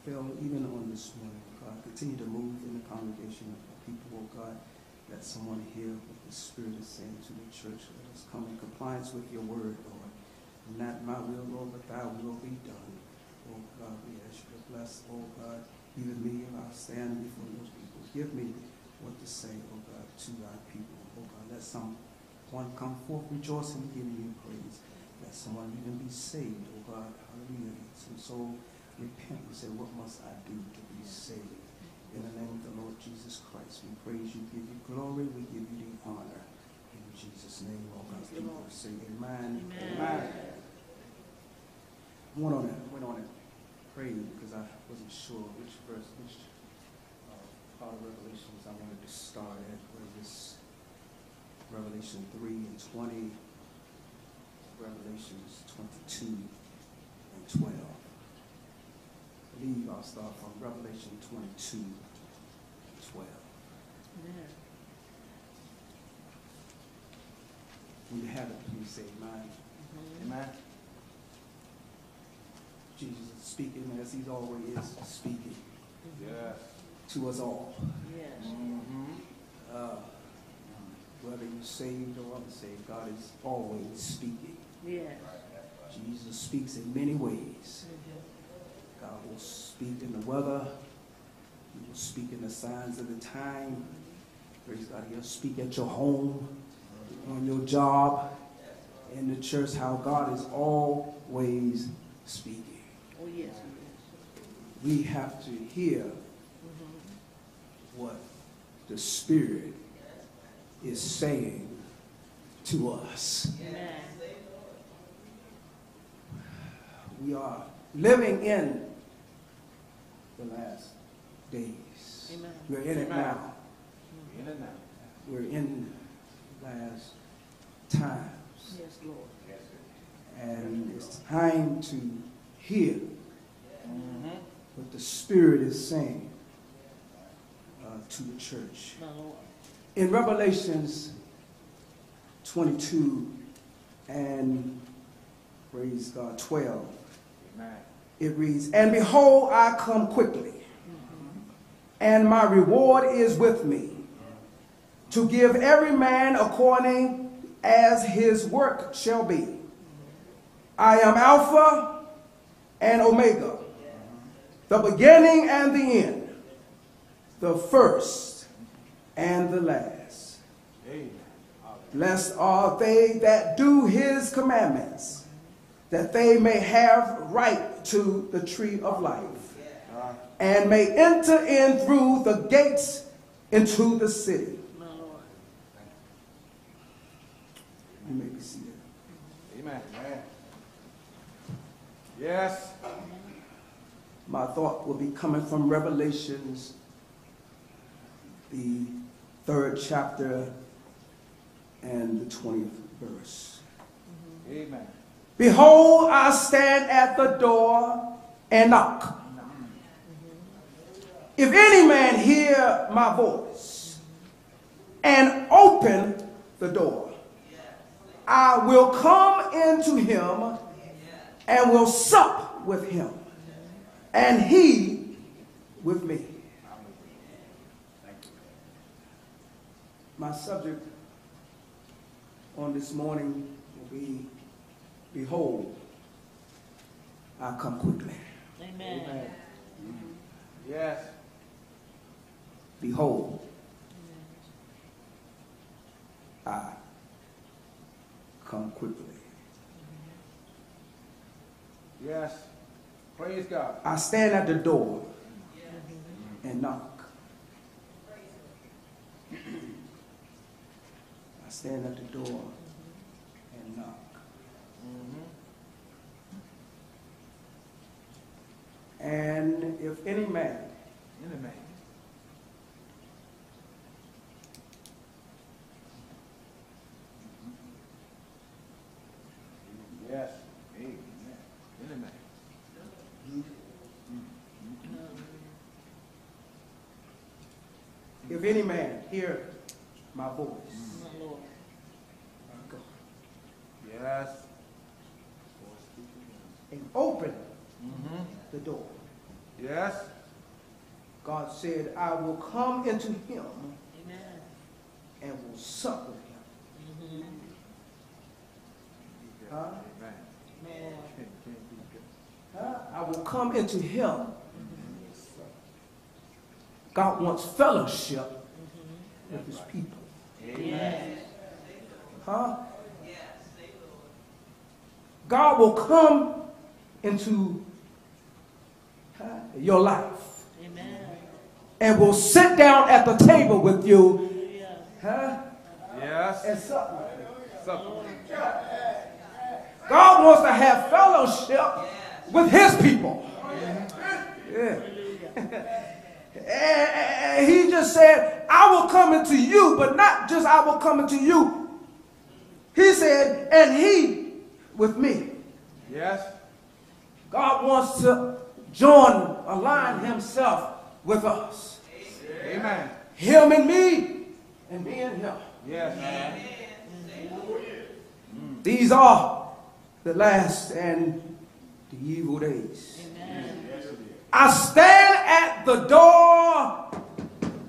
fell even on this morning. God, continue to move in the congregation of the people, oh God. Let someone hear what the Spirit is saying to the church. Let us come in compliance with your word, Lord. Not my will, Lord, but thy will be done. Oh God, we ask you to bless, oh God, even me if I stand before those people. Give me what to say, oh God, to thy people. Oh God, let someone come forth rejoicing, giving you praise. Let someone even be saved, oh God, hallelujah. Some soul repent and say, what must I do to be saved? In the name of the Lord Jesus Christ, we praise you, give you glory, we give you the honor. In Jesus' name, all God's people say amen. Amen. I went on it, went on it, prayed because I wasn't sure which verse, which uh, part of Revelations I wanted to start at. Where this Revelation 3 and 20, Revelations 22 and 12. Believe I'll start from Revelation 22 and 12. When you have it, please say amen. Amen. Jesus is speaking as he's always is speaking Yes. to us all. Mm-hmm. Uh, whether you're saved or unsaved, God is always speaking. Yes. Jesus speaks in many ways. God will speak in the weather. He will speak in the signs of the time. Praise God. He'll speak at your home, on your job, in the church, how God is always speaking. Oh, yes. We have to hear what the Spirit is saying to us. Amen. We are living in the last days. Amen. We're in it Amen. now. In and out. We're in the last times. Yes, Lord. And it's time to hear Mm-hmm. what the Spirit is saying uh, to the church. In Revelations 22 and praise God 12, Amen. It reads, And behold, I come quickly, and my reward is with me, to give every man according as his work shall be. I am Alpha and Omega, the beginning and the end, the first and the last. Amen. Blessed are they that do his commandments, that they may have right to the tree of life, and may enter in through the gates into the city. You may be seated. Amen. Amen. Yes. My thought will be coming from Revelations, the third chapter and the 20th verse. Amen. Behold, I stand at the door and knock. If any man hear my voice and open the door, I will come into him and will sup with him, and he with me. My subject on this morning will be Behold, I come quickly. Amen. Mm-hmm. Yes. Behold, I come quickly. Yes. Praise God. I stand at the door and knock. I stand at the door and knock. Mm-hmm. And if any man In the man. Mm-hmm. Yes. Amen. In man. If any man hear my voice, My Lord. Yes. and open Mm-hmm. the door, Yes. God said, I will come into him Amen. and will sup with him. Mm-hmm. Huh? Amen. My Lord. Can't, can't be good. Huh? I will come into him. God wants fellowship with his people. Yes. Huh? God will come into huh, your life Amen. and will sit down at the table with you huh, Yes. and sup with you. Supper. God wants to have fellowship with his people. Yeah. And- and he just said, I will come into you, but not just I will come into you. He said, and he with me. Yes. God wants to join, align himself with us. Amen. Him and me, and me and him. Yes. These are the last and the evil days. Amen. I stand at the door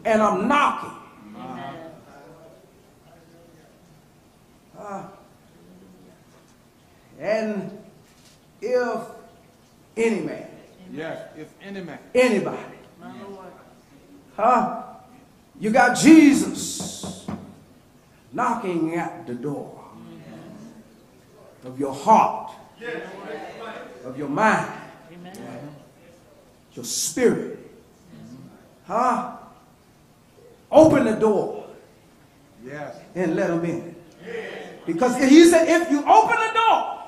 and I'm knocking. Ah. and if any man, Yes. If any man. anybody, huh? You got Jesus knocking at the door of your heart, of your mind, your spirit. Huh? Open the door Yes. and let him in. Because he said, if you open the door,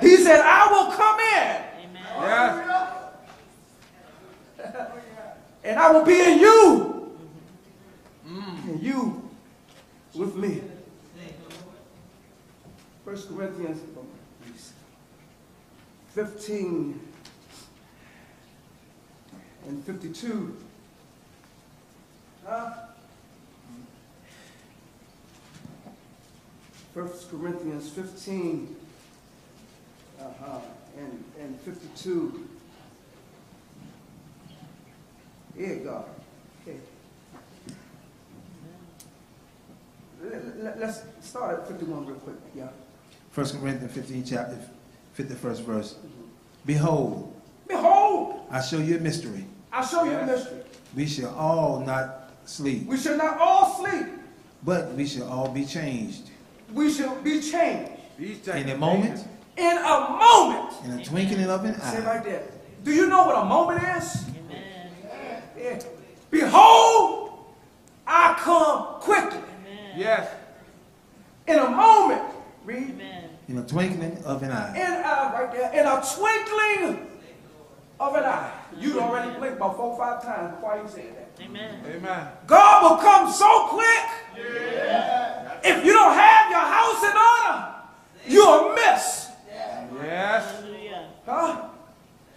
he said, I will come in Yes. And I will be in you. And you with me. First Corinthians 15 and 52. Huh? First Corinthians 15 uh-huh, and, and 52. Yeah, God. Okay. Let, us start at 51 real quick. Yeah. 1 Corinthians 15, chapter 51st verse. Behold, Behold, I show you a mystery. I show you a mystery. We shall all not sleep, We shall not all sleep. but we shall all be changed. We shall be changed In a moment, in a moment. in a twinkling of an eye. Say it eye. right there. Do you know what a moment is? Yeah. Behold, I come quickly. Yes. In a moment. Read. Amen. In a twinkling of an eye. In a, right there. In a twinkling of an eye. You'd already blinked about four or five times before you said that. Amen. Amen. God will come so quick. If you don't have your house in order, you'll miss. Yes. Huh?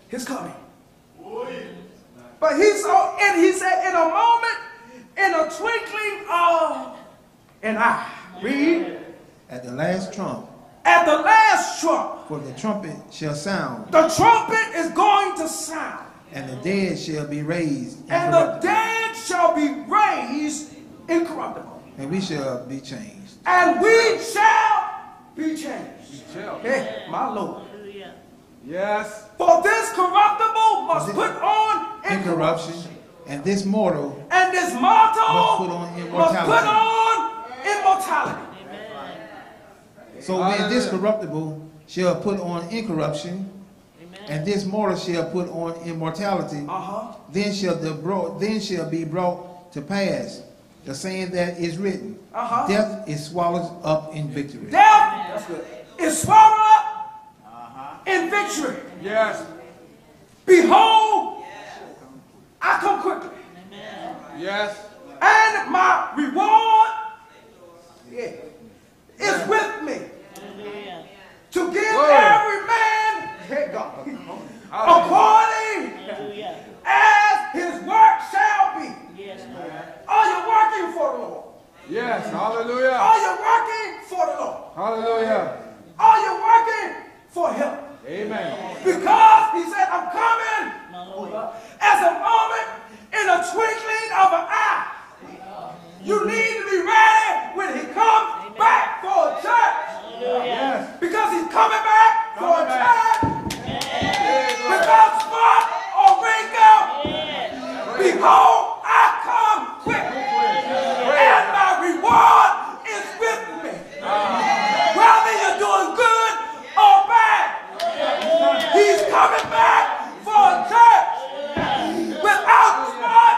He's coming. But he's so, and he said, in a moment, in a twinkling of an eye. Read. At the last trump, At the last trump, for the trumpet shall sound, the trumpet is going to sound, and the dead shall be raised, and the dead shall be raised incorruptible, and we shall be changed. and we shall be changed. Shall. Hey, my Lord. Hallelujah. Yes. For this corruptible must This- put on Incorruption, and this mortal and this mortal Must put on immortality. put on immortality. So then this corruptible shall put on incorruption, Amen. and this mortal shall put on immortality. Uh-huh. Then shall the brought, then shall be brought to pass the saying that is written: Uh-huh. Death is swallowed up in victory. Death is swallowed up in victory. Yes. Behold, I come quickly, Yes. and my reward yeah, is with me Hallelujah. to give Glory. every man hey, God, Hallelujah. according Hallelujah. as his work shall be. Yes, Lord. Are you working for the Lord? Yes. Hallelujah. Are you working for the Lord? Hallelujah. Are you working for him? Amen. Because he said, I'm coming as a moment in a twinkling of an eye. You need to be ready when he comes back for a church. Yes. Because he's coming back for a Coming back. church without spot or wrinkle. Behold, I come quick. And my reward is with me. Whether you're doing good or bad. He's coming back for a church without spot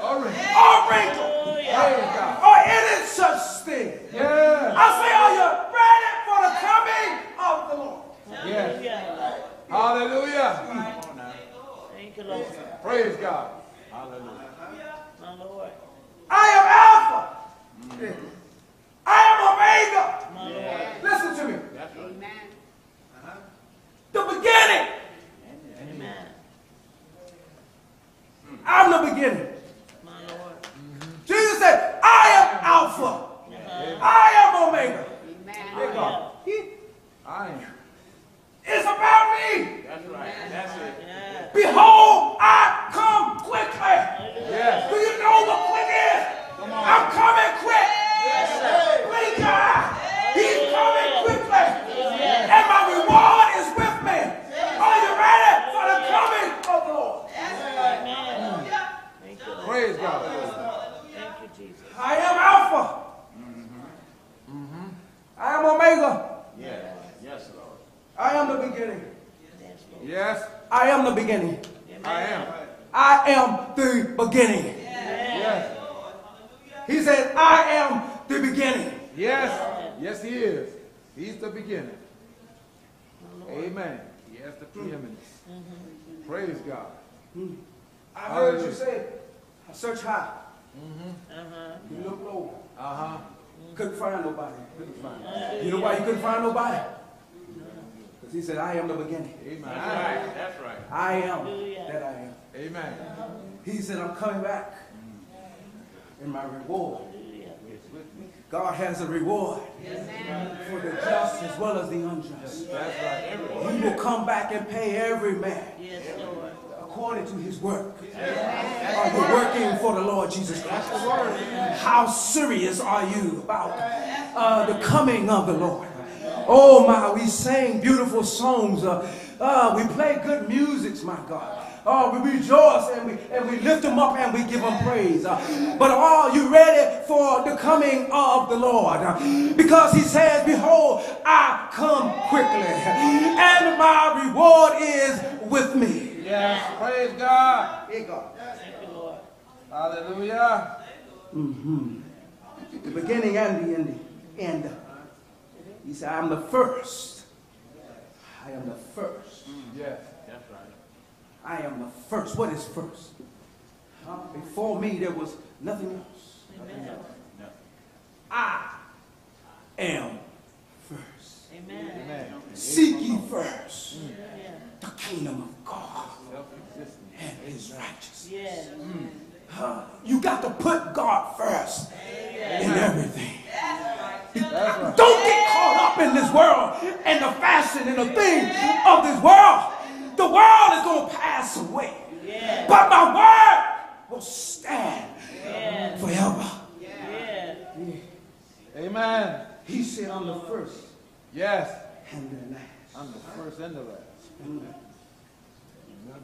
All right. or wrinkle Praise God. or any such thing. Yes. I say, are you ready for the coming of the Lord? Yes. Hallelujah. Hallelujah. Thank you, Lord. Praise God. My Lord. I am Alpha. I am Omega. My Lord. Listen to me. Uh-huh. The beginning. Amen. I'm the beginning. My Lord. Jesus said, I am Alpha. I am Omega. There you go. I am. It's about me. That's right. That's Yeah. Behold, I come quickly. Yes. Do you know what quick is? I'm coming quick. Blink your eye. He's coming quickly. And my reward is with me. Are you ready for the coming of the Lord? Amen. Thank you, Praise God. Thank you, Jesus. I am Alpha. Mm hmm. I am Omega. I am the beginning. Yes. I am the beginning. I am. I am the beginning. Yes. He said, I am the beginning. Yes. Yes, he is. He's the beginning. Amen. He has the preeminence. Praise God. I heard you say, I search high. Uh-huh. You look low. Uh-huh. Couldn't find nobody. Couldn't find. You know why you couldn't find nobody? Because he said, I am the beginning. Amen. That's right. That's right. I am that I am. Amen. He said, I'm coming back. And my reward. God has a reward for the just as well as the unjust. That's right. He will come back and pay every man Yes, according to his work. Are you working for the Lord Jesus Christ? How serious are you about uh, the coming of the Lord? Oh my, we sang beautiful songs. Uh, uh, we play good music, my God. Oh, we rejoice and we, and we lift them up and we give them praise. Uh, but are you ready for the coming of the Lord? Uh, because he says, Behold, I come quickly, and my reward is with me. Yes. Praise God. Hey, God. Thank you, Lord. Hallelujah. the beginning and the end. end. He said, I'm the first. I am the first. Mm, yes. That's right. I am the first. What is first? Huh? Before me, there was nothing else. Amen. I am first. Amen. Amen. Seek ye mm. first Yeah. the kingdom of God and his righteousness. Yes. Mm. Huh? You got to put God first in everything. That's right. Don't get caught up in this world and the fashion and the thing of this world. The world is going to pass away. Yes. But my word will stand Yes. forever. Yes. Amen. He said, I'm the first Yes. and the last. I'm the first and the last.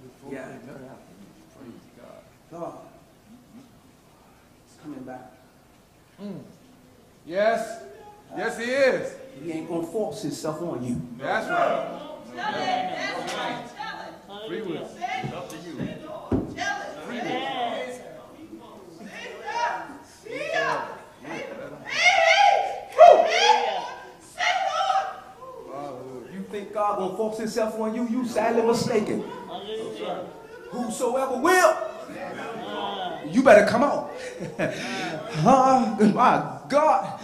Before Yeah. me, none after. Praise God. God is coming back. Mm. Yes. Yes, he is. He ain't going to force himself on you. That's right. Free will. Hallelujah. It's up to you. Yes. Hallelujah. You think God going to force himself on you? You sadly mistaken. Hallelujah. Whosoever will, you better come on. (laughs) huh? My God.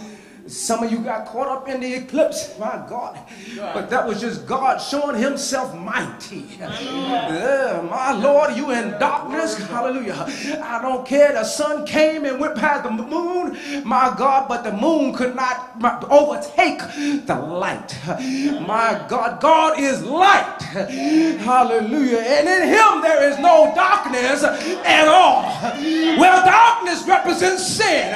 Some of you got caught up in the eclipse, my God. But that was just God showing himself mighty. Yeah, my Lord, you in darkness. Hallelujah. I don't care. The sun came and went past the moon, my God, but the moon could not overtake the light. My God, God is light. Hallelujah. And in him there is no darkness at all. Well, darkness represents sin.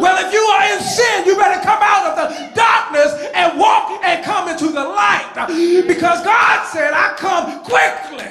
Well, if you are in sin, you better come out of the darkness and walk and come into the light. Because God said, I come quickly.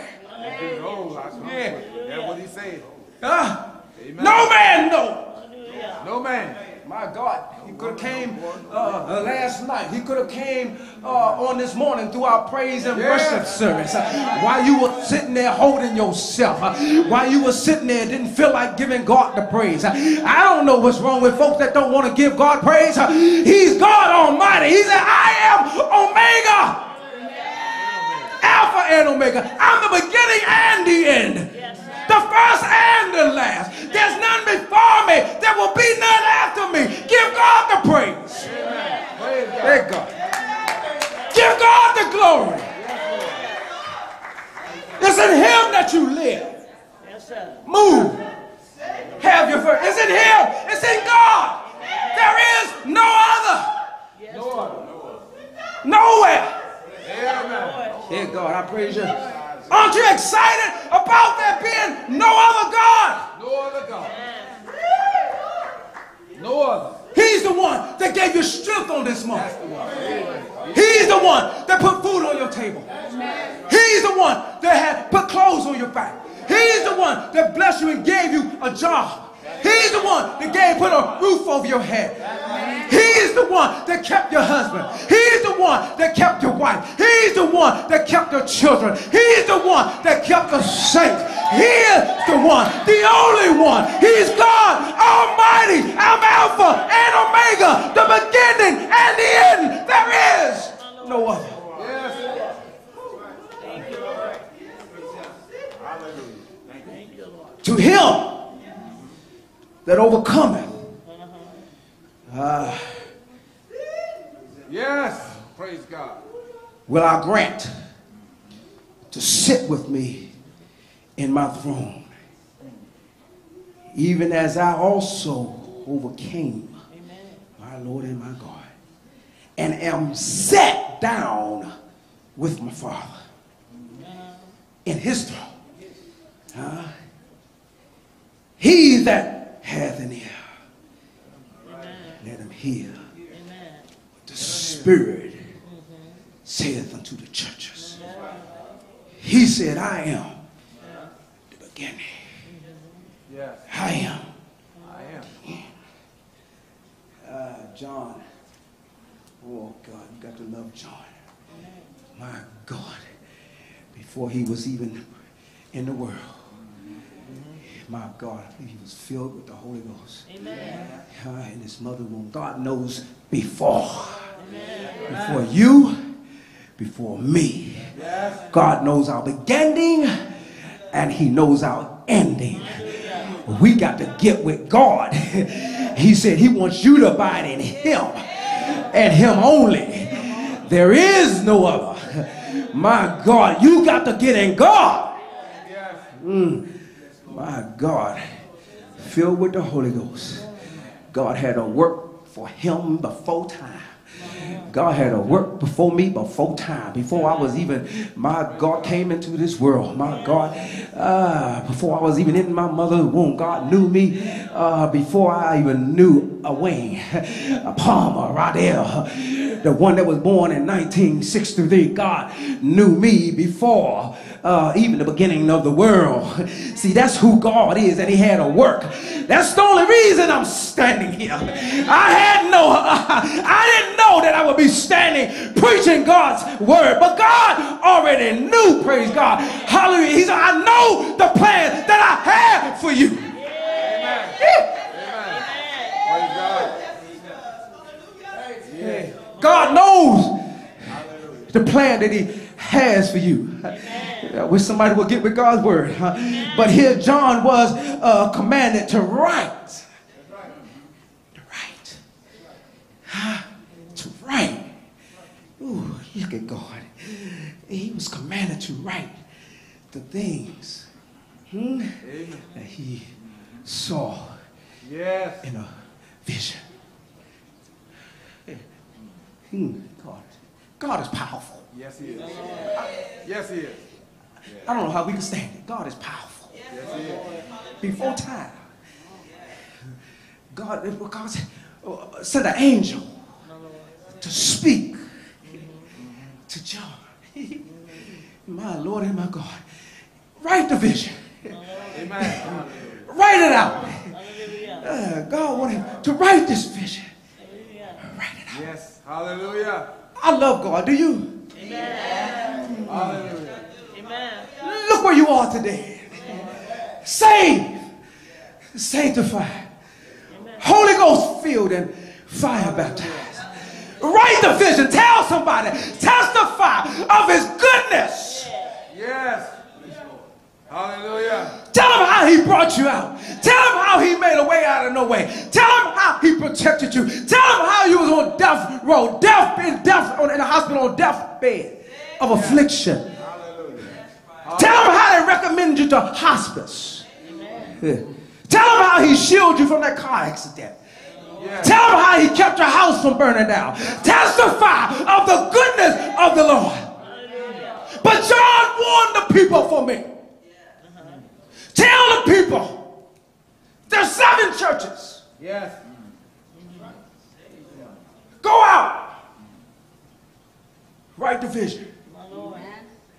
Yeah. That's what he said. Uh, Amen. no man know. Hallelujah. No man. My God, he could have came uh, uh, last night. He could have came uh, on this morning through our praise and worship service. Uh, while you were sitting there holding yourself, uh, while you were sitting there, didn't feel like giving God the praise. I don't know what's wrong with folks that don't want to give God praise. He's God Almighty. He said, "I am Omega." Alpha and Omega. I'm the beginning and the end. The first and the last. There's none before me. There will be none after me. Give God the praise. Thank God. Give God the glory. It's in Him that you live. Yes, sir. Move. Have your first. It's in Him. It's in God. There is no other. No other. Nowhere. Dear God, I praise you. Aren't you excited about there being no other God? No other God. No other. He's the one that gave you strength on this morning. That's the one. Amen. He's the one that put food on your table. He's the one that had put clothes on your back. He's the one that blessed you and gave you a job. He's the one that gave put a roof over your head. He's the one that kept your husband. He's the one that kept your wife. He's the one that kept your children. He's the one that kept the saints. He is the one, the only one. He's God Almighty. I'm Alpha and Omega, the beginning and the end. There is no other. Yes. Thank you, Lord. Thank you, Lord. That overcometh. Ah, Yes. Praise God. will I grant to sit with me in my throne, even as I also overcame my Lord and my God, and am set down with my Father in his throne. Huh? He that hath an ear, let him hear what the Spirit saith unto the churches. He said, I am the beginning. Yes. I am. I am. Uh, John. Oh, God, you got to love John. My God. Before he was even in the world. My God, he was filled with the Holy Ghost. Amen. uh, in his mother womb. God knows before. Before you, before me. God knows our beginning and he knows our ending. We got to get with God. (laughs) He said he wants you to abide in him and him only. There is no other. My God, you got to get in God. Mm. My God, filled with the Holy Ghost. God had a work for him before time. God had a work before me before time. Before I was even, my God came into this world. My God, uh, before I was even in my mother's womb, God knew me uh, before I even knew a Wayne, a Palmer, Rodell, the one that was born in 1963. God knew me before uh, even the beginning of the world. See, that's who God is, and He had a work. That's the only reason I'm standing here. I had no, (laughs) I didn't know that I would be standing preaching God's word, but God already knew. Praise God, Hallelujah. He said, "I know the plan that I have for you." Praise God. God knows the plan that He has for you. I wish somebody would get with God's word. huh? But here John was uh, commanded to write. To write. Huh? To write. Ooh, look at God. He was commanded to write the things hmm, that he saw Yes. in a vision. Hmm, God. God is powerful. Yes, he is. Yes, he is. I don't know how we can stand it. God is powerful. Yes, he is. Before time, God, God uh, sent an angel to speak to John. (laughs) My Lord and my God. Write the vision. Amen. Write it out. Uh, God wanted to write this vision. Write it out. Yes. Hallelujah. I love God. Do you? Hallelujah. Amen. Look where you are today. Saved, sanctified, Holy Ghost filled, and fire baptized. Write the vision. Tell somebody. Testify of His goodness. Yes. Hallelujah. Tell him how he brought you out. Tell him how he made a way out of no way. Tell him how he protected you. Tell him how you was on death row, death in death on, in the hospital on deathbed of affliction. Tell him how they recommended you to hospice. Yeah. Tell him how he shielded you from that car accident. Yes. Tell him how he kept your house from burning down. Testify of the goodness of the Lord. But John warned the people for me. Tell the people there's seven churches. Yes. Go out. Write the vision.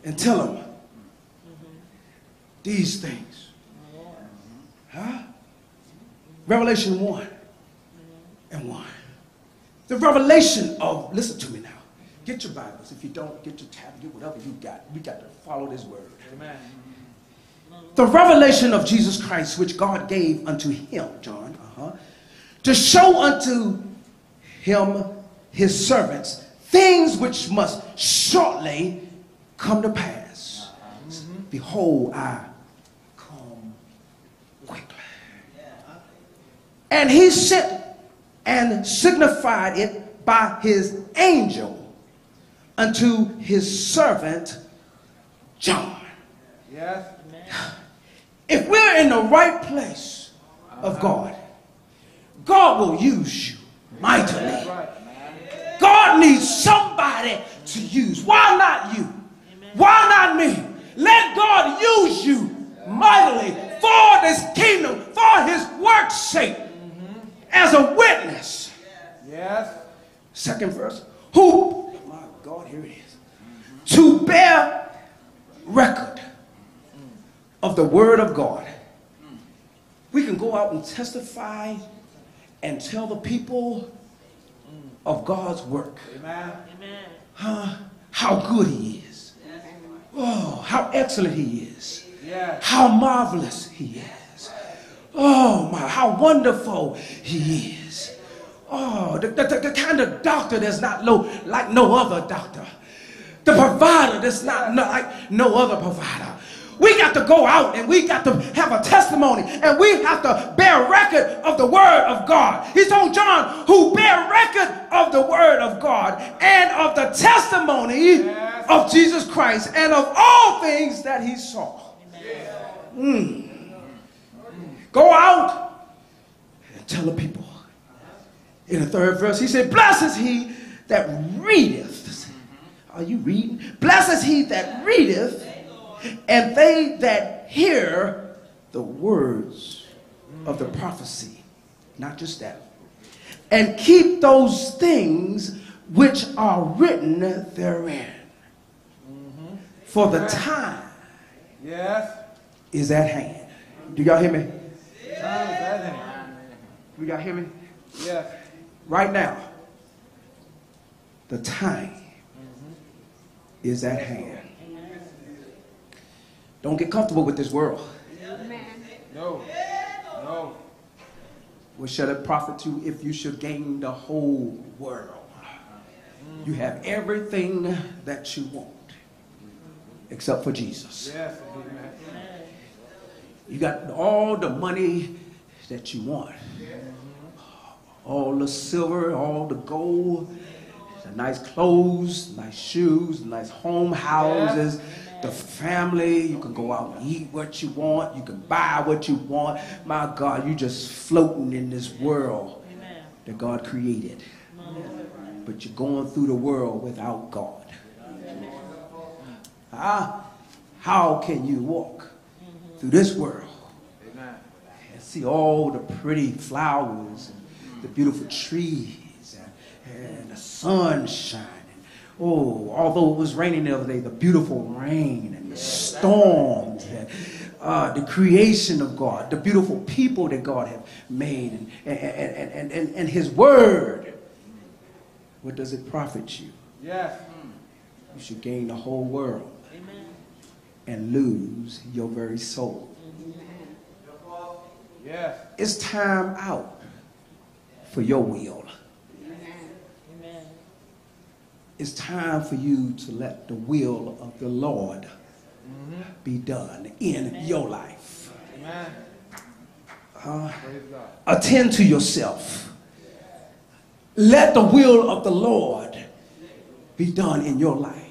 And tell them these things. Huh? Revelation 1 and 1. The revelation of, listen to me now. Get your Bibles. If you don't, get your tablet, get whatever you got. We got to follow this word. Amen. The revelation of Jesus Christ, which God gave unto him, John, uh-huh, to show unto him his servants things which must shortly come to pass. Behold, I come quickly. And he sent and signified it by his angel unto his servant John. Yes. If we're in the right place of God, God will use you mightily. God needs somebody to use. Why not you? Why not me? Let God use you mightily for this kingdom, for his work's sake, as a witness. Yes. Second verse. Who, my God, here it is. To bear record of the word of God. We can go out and testify and tell the people of God's work. Amen. Huh? How good he is. Oh, how excellent he is. Yes. How marvelous he is. Oh my, how wonderful he is. Oh, the, the, the, kind of doctor that's not low, like no other doctor. The provider that's not no, like no other provider. We got to go out and we got to have a testimony and we have to bear record of the word of God. He told John, who bear record of the word of God and of the testimony Yes. of Jesus Christ and of all things that he saw. Mm. Go out and tell the people. In the third verse, he said, Blessed is he that readeth. Are you reading? Blessed is he that readeth, and they that hear the words of the prophecy. Not just that. And keep those things which are written therein. For the time Yes. is at hand. Do y'all hear me? Time is at hand. Do y'all hear me? Yes. Right now, the time is at hand. Don't get comfortable with this world. No. No. What shall it profit you if you should gain the whole world? You have everything that you want, except for Jesus. Yes. Amen. You got all the money that you want. All the silver, all the gold, the nice clothes, nice shoes, nice home houses, the family. You can go out and eat what you want. You can buy what you want. My God, you're just floating in this world that God created. But you're going through the world without God. Ah, how can you walk through this world Amen. and see all the pretty flowers and the beautiful trees and, and the sun shining. Oh, although it was raining the other day, the beautiful rain and the storms and uh, the creation of God, the beautiful people that God have made and, and, and, and, and, and His Word. What does it profit you? Yes. You should gain the whole world and lose your very soul. Yes. It's time out for your will. It's time for you to let the will of the Lord be done in your life. Amen. Uh, attend to yourself. Let the will of the Lord be done in your life.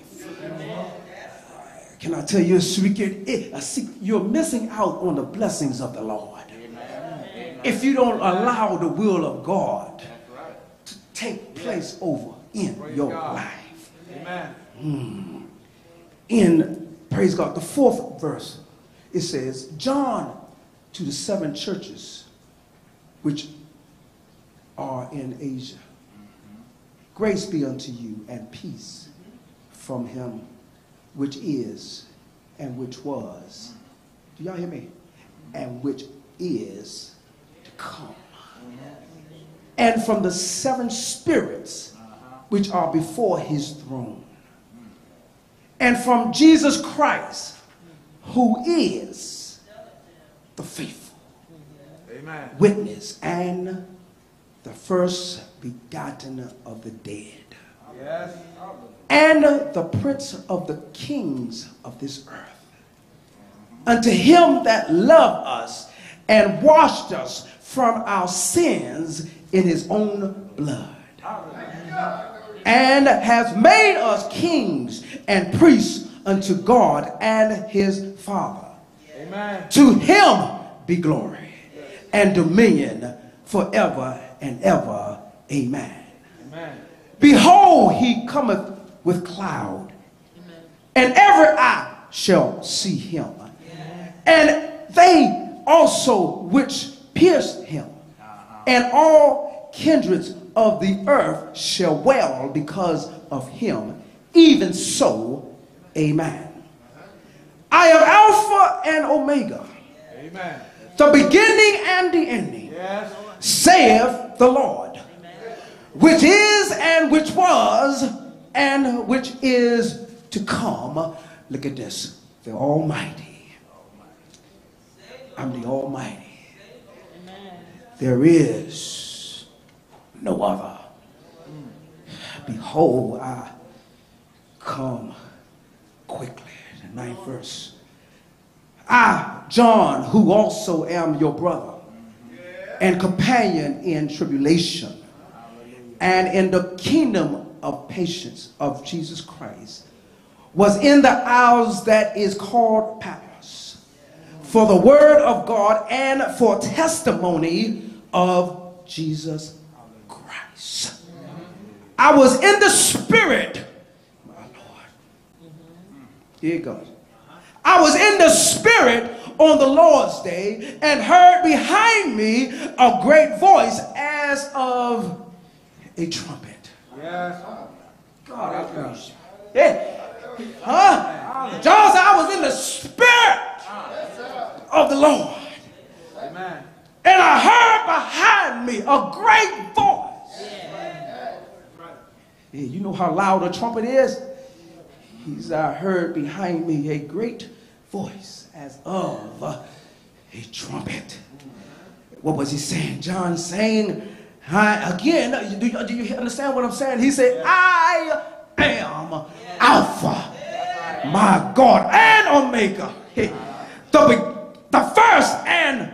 Can I tell you a secret? It- a sec- You're missing out on the blessings of the Lord. If you don't allow the will of God to take place over in Praise your God. life. Amen. Hmm. In, praise God, the fourth verse, it says, John to the seven churches which are in Asia. Grace be unto you and peace from him which is and which was. Do y'all hear me? And which is to come. And from the seven spirits uh-huh. which are before his throne. And from Jesus Christ, who is the faithful Amen. witness and the first begotten of the dead, Yes. And the prince of the kings of this earth. Unto him that loved us and washed us from our sins in his own blood and has made us kings and priests unto God and his Father. Amen. To him be glory and dominion forever and ever. Amen. Amen. Behold, he cometh with cloud, and every eye shall see him, and they also which pierced him, uh-huh. and all kindreds of the earth shall wail because of him. Even so, amen. I am Alpha and Omega, Amen. the beginning and the ending Yes. saith the Lord, which is and which was and which is to come. Look at this. The Almighty. I'm the Almighty. There is no other. Behold, I come quickly. The ninth verse. I, John, who also am your brother and companion in tribulation and in the kingdom of patience of Jesus Christ, was in the isles that is called Patmos for the word of God and for testimony of Jesus Christ. I was in the spirit, my Lord. Here. I was in the spirit on the Lord's day and heard behind me a great voice as of a trumpet. Yes. God, I you. Yeah. Huh? John said, I was in the spirit of the Lord. Amen. And I heard behind me a great voice. Yeah, you know how loud a trumpet is? He said, I heard behind me a great voice as of a trumpet. What was he saying? John saying, I, again, do you, do you understand what I'm saying? He said, I am Alpha, my God, and Omega, the, the first and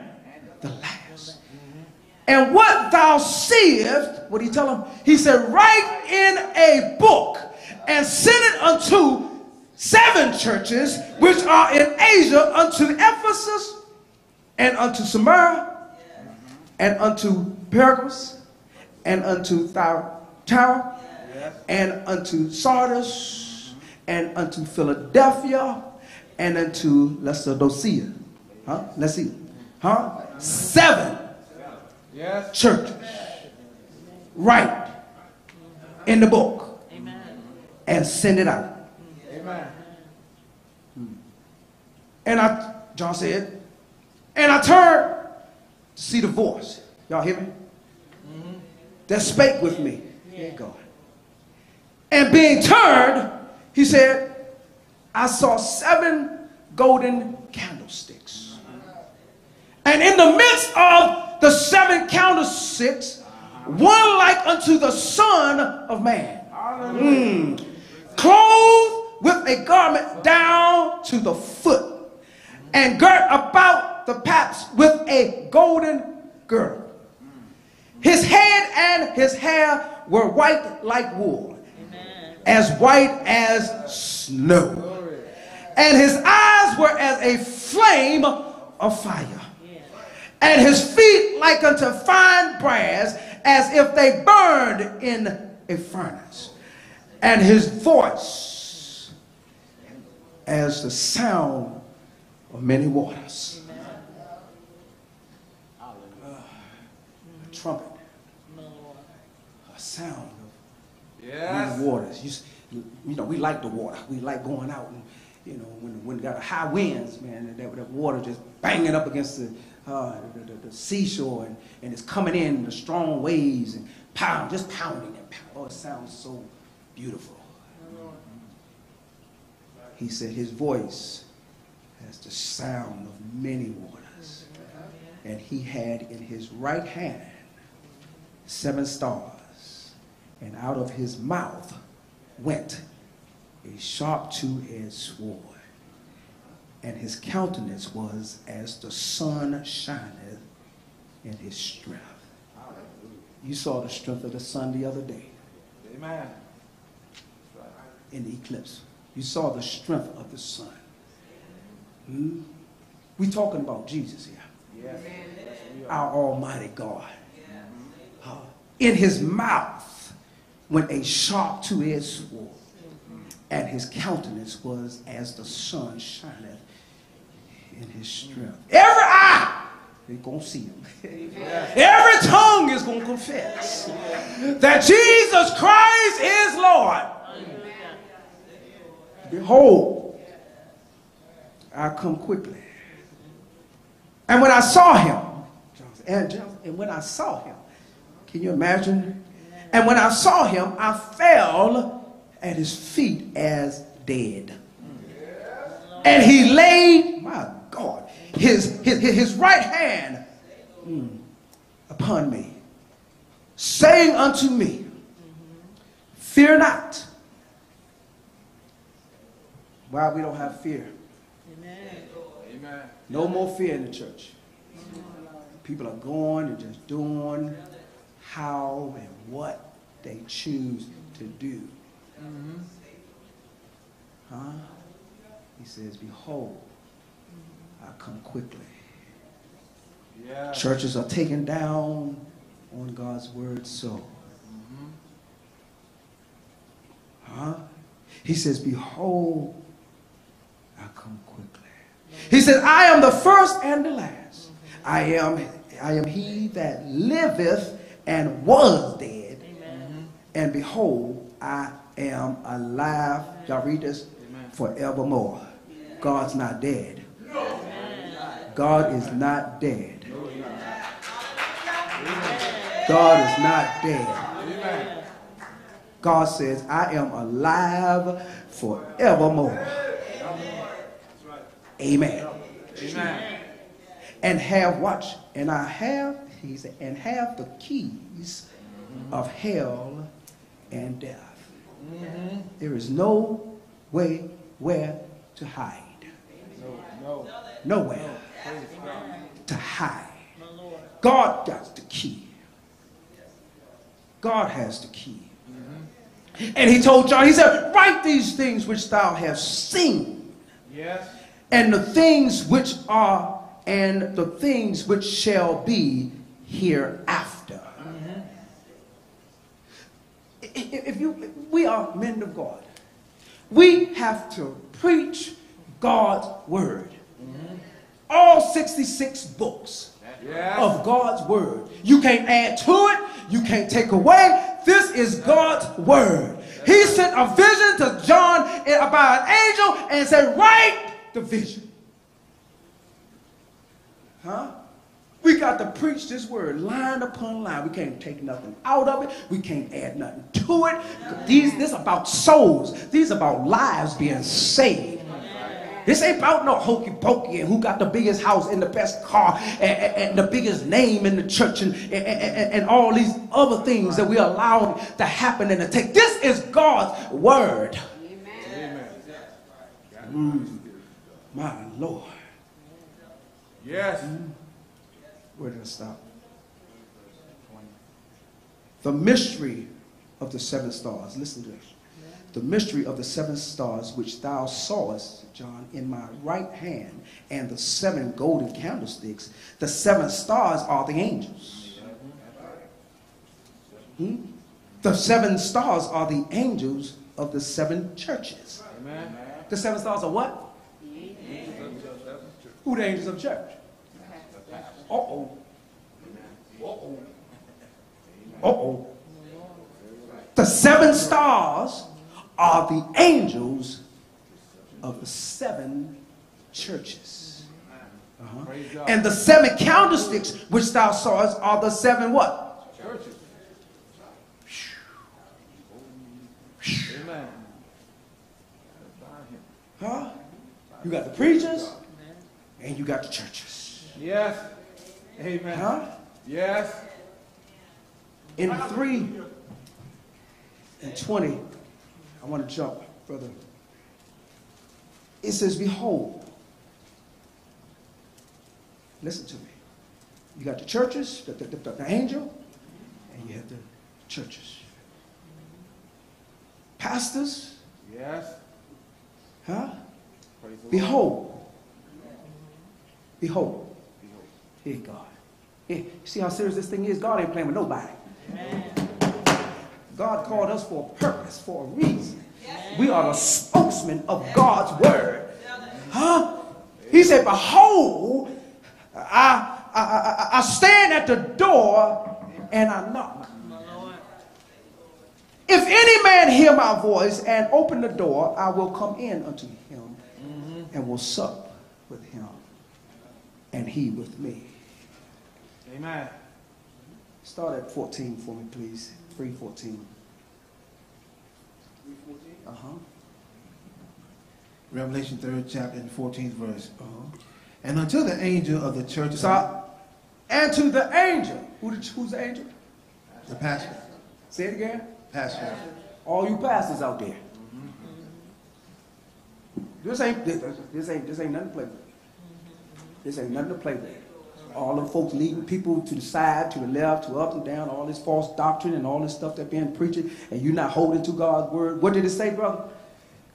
the last. And what thou seest, what did he tell him? He said, write in a book and send it unto seven churches which are in Asia, unto Ephesus, and unto Smyrna, and unto Pergamos, and unto Thyatira, and unto Sardis, and unto Philadelphia, and unto Laodicea. Huh? Let's see. Huh? Seven Yes. churches. Write in the book and send it out. Amen. Hmm. And I, John said, and I turned to see the voice. Y'all hear me? That spake with me. Yeah, God. And being turned, he said, I saw seven golden candlesticks. And in the midst of the seven candlesticks, one like unto the Son of Man, Mm. clothed with a garment down to the foot, and girt about the paps with a golden girdle. His head and his hair were white like wool, as white as snow. And his eyes were as a flame of fire. And his feet like unto fine brass, as if they burned in a furnace. And his voice as the sound of many waters. A trumpet. A sound of Yes. many waters. You, you know, we like the water. We like going out and, you know, when, when we got high winds, man, that, that water just banging up against the, uh, the, the, the seashore and, and it's coming in, the strong waves and pound, just pounding and pounding. Oh, it sounds so beautiful. He said his voice has the sound of many waters. And he had in his right hand seven stars. And out of his mouth went a sharp two-edged sword. and his countenance was as the sun shineth in his strength. You saw the strength of the sun the other day Amen. in the eclipse. You saw the strength of the sun. Hmm? We talking about Jesus here. Yes. our Almighty God. Uh, in his mouth went a sharp two-edged sword, and his countenance was as the sun shineth in his strength. Every eye is gonna see him. Every tongue is gonna confess that Jesus Christ is Lord. Behold, I come quickly. And when I saw him, and when I saw him, can you imagine? And when I saw him, I fell at his feet as dead. And he laid, my God, his, his, his right hand mm, upon me, saying unto me, Fear not. Why we don't have fear? Amen. No more fear in the church. People are going and just doing how and what they choose to do. Mm-hmm. Huh? He says, Behold, I come quickly. Yes. Churches are taken down on God's word so. Mm-hmm. Huh? He says, Behold, I come quickly. Mm-hmm. He says, I am the first and the last. I am, I am he that liveth and was dead. And behold, I am alive. Y'all read this? Forevermore. God's not dead. God is not dead. God is not dead. God says, I am alive forevermore. Amen. Amen. And have watch, and I have, he said, and have the keys of hell and death. There is no way where to hide. No. Nowhere to hide. God got the key. God has the key. And he told John, he said, Write these things which thou hast seen, Yes. and the things which are, and the things which shall be hereafter. If you, we are men of God. We have to preach God's word. All 66 books of God's word. You can't add to it, you can't take away. This is God's word. He sent a vision to John about an angel and said, Write the vision. Huh? We got to preach this word line upon line. We can't take nothing out of it. We can't add nothing to it. These, this is about souls. These are about lives being saved. This ain't about no hokey pokey and who got the biggest house and the best car and, and- and the biggest name in the church and, and, and- all these other things that we allow to happen and to take. This is God's word. Amen. Mm, my Lord. Yes. Where did I stop? The mystery of the seven stars. Listen to this. The mystery of the seven stars which thou sawest, John, in my right hand, and the seven golden candlesticks. The seven stars are the angels. Hmm? The seven stars are the angels of the seven churches. Amen. The seven stars are what? Who the angels of the church? Uh-oh. Uh-oh. Uh-oh. The seven stars are the angels of the seven churches. Uh-huh. And the seven candlesticks which thou sawest are the seven what? Churches. Amen. Huh? You got the preachers and you got the churches. Yes. Amen. Huh? Yes. In 3 and 20, I want to jump, brother. It says, Behold, Listen to me. You got the churches, the, the, the, the angel, and you have the churches. Pastors, Yes. huh? Praise the Lord. Behold. Behold. Here, God. Here, see how serious this thing is? God ain't playing with nobody. God called us for a purpose, for a reason. We are the spokesman of God's word. Huh? He said, Behold, I, I, I, I stand at the door and I knock. If any man hear my voice and open the door, I will come in unto him and will sup with him and he with me. Amen. Start at 14 for me, please. 314. 314? Uh huh. Revelation 3rd chapter and 14th verse. Uh-huh. And until the angel of the church So, and to the angel. Who the, who's the angel? the pastor, Say it again. pastor, All you pastors out there. This ain't this, this ain't this ain't nothing to play with. This ain't nothing to play with. All the folks leading people to the side, to the left, to up and down, all this false doctrine and all this stuff that being preached, and you're not holding to God's word. What did it say, brother?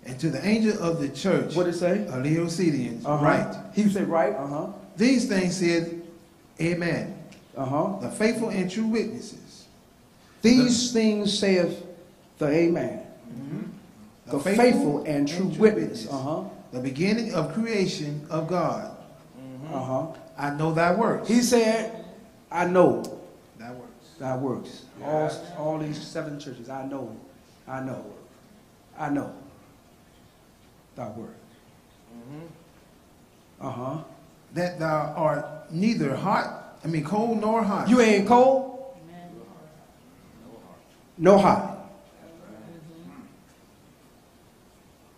and to the angel of the church What did it say? of Laodiceans, Uh-huh. right? He said right. Uh huh. These things said, Amen. Uh huh. The faithful and true witnesses, These things saith the Amen. The, faithful, and true witness. Uh huh. the beginning of creation of God. Uh huh. I know thy works. He said, "I know thy works. thy works." All, all these seven churches, I know, I know, I know thy work. Uh huh. That thou art neither hot, I mean cold nor hot. You ain't cold, no hot.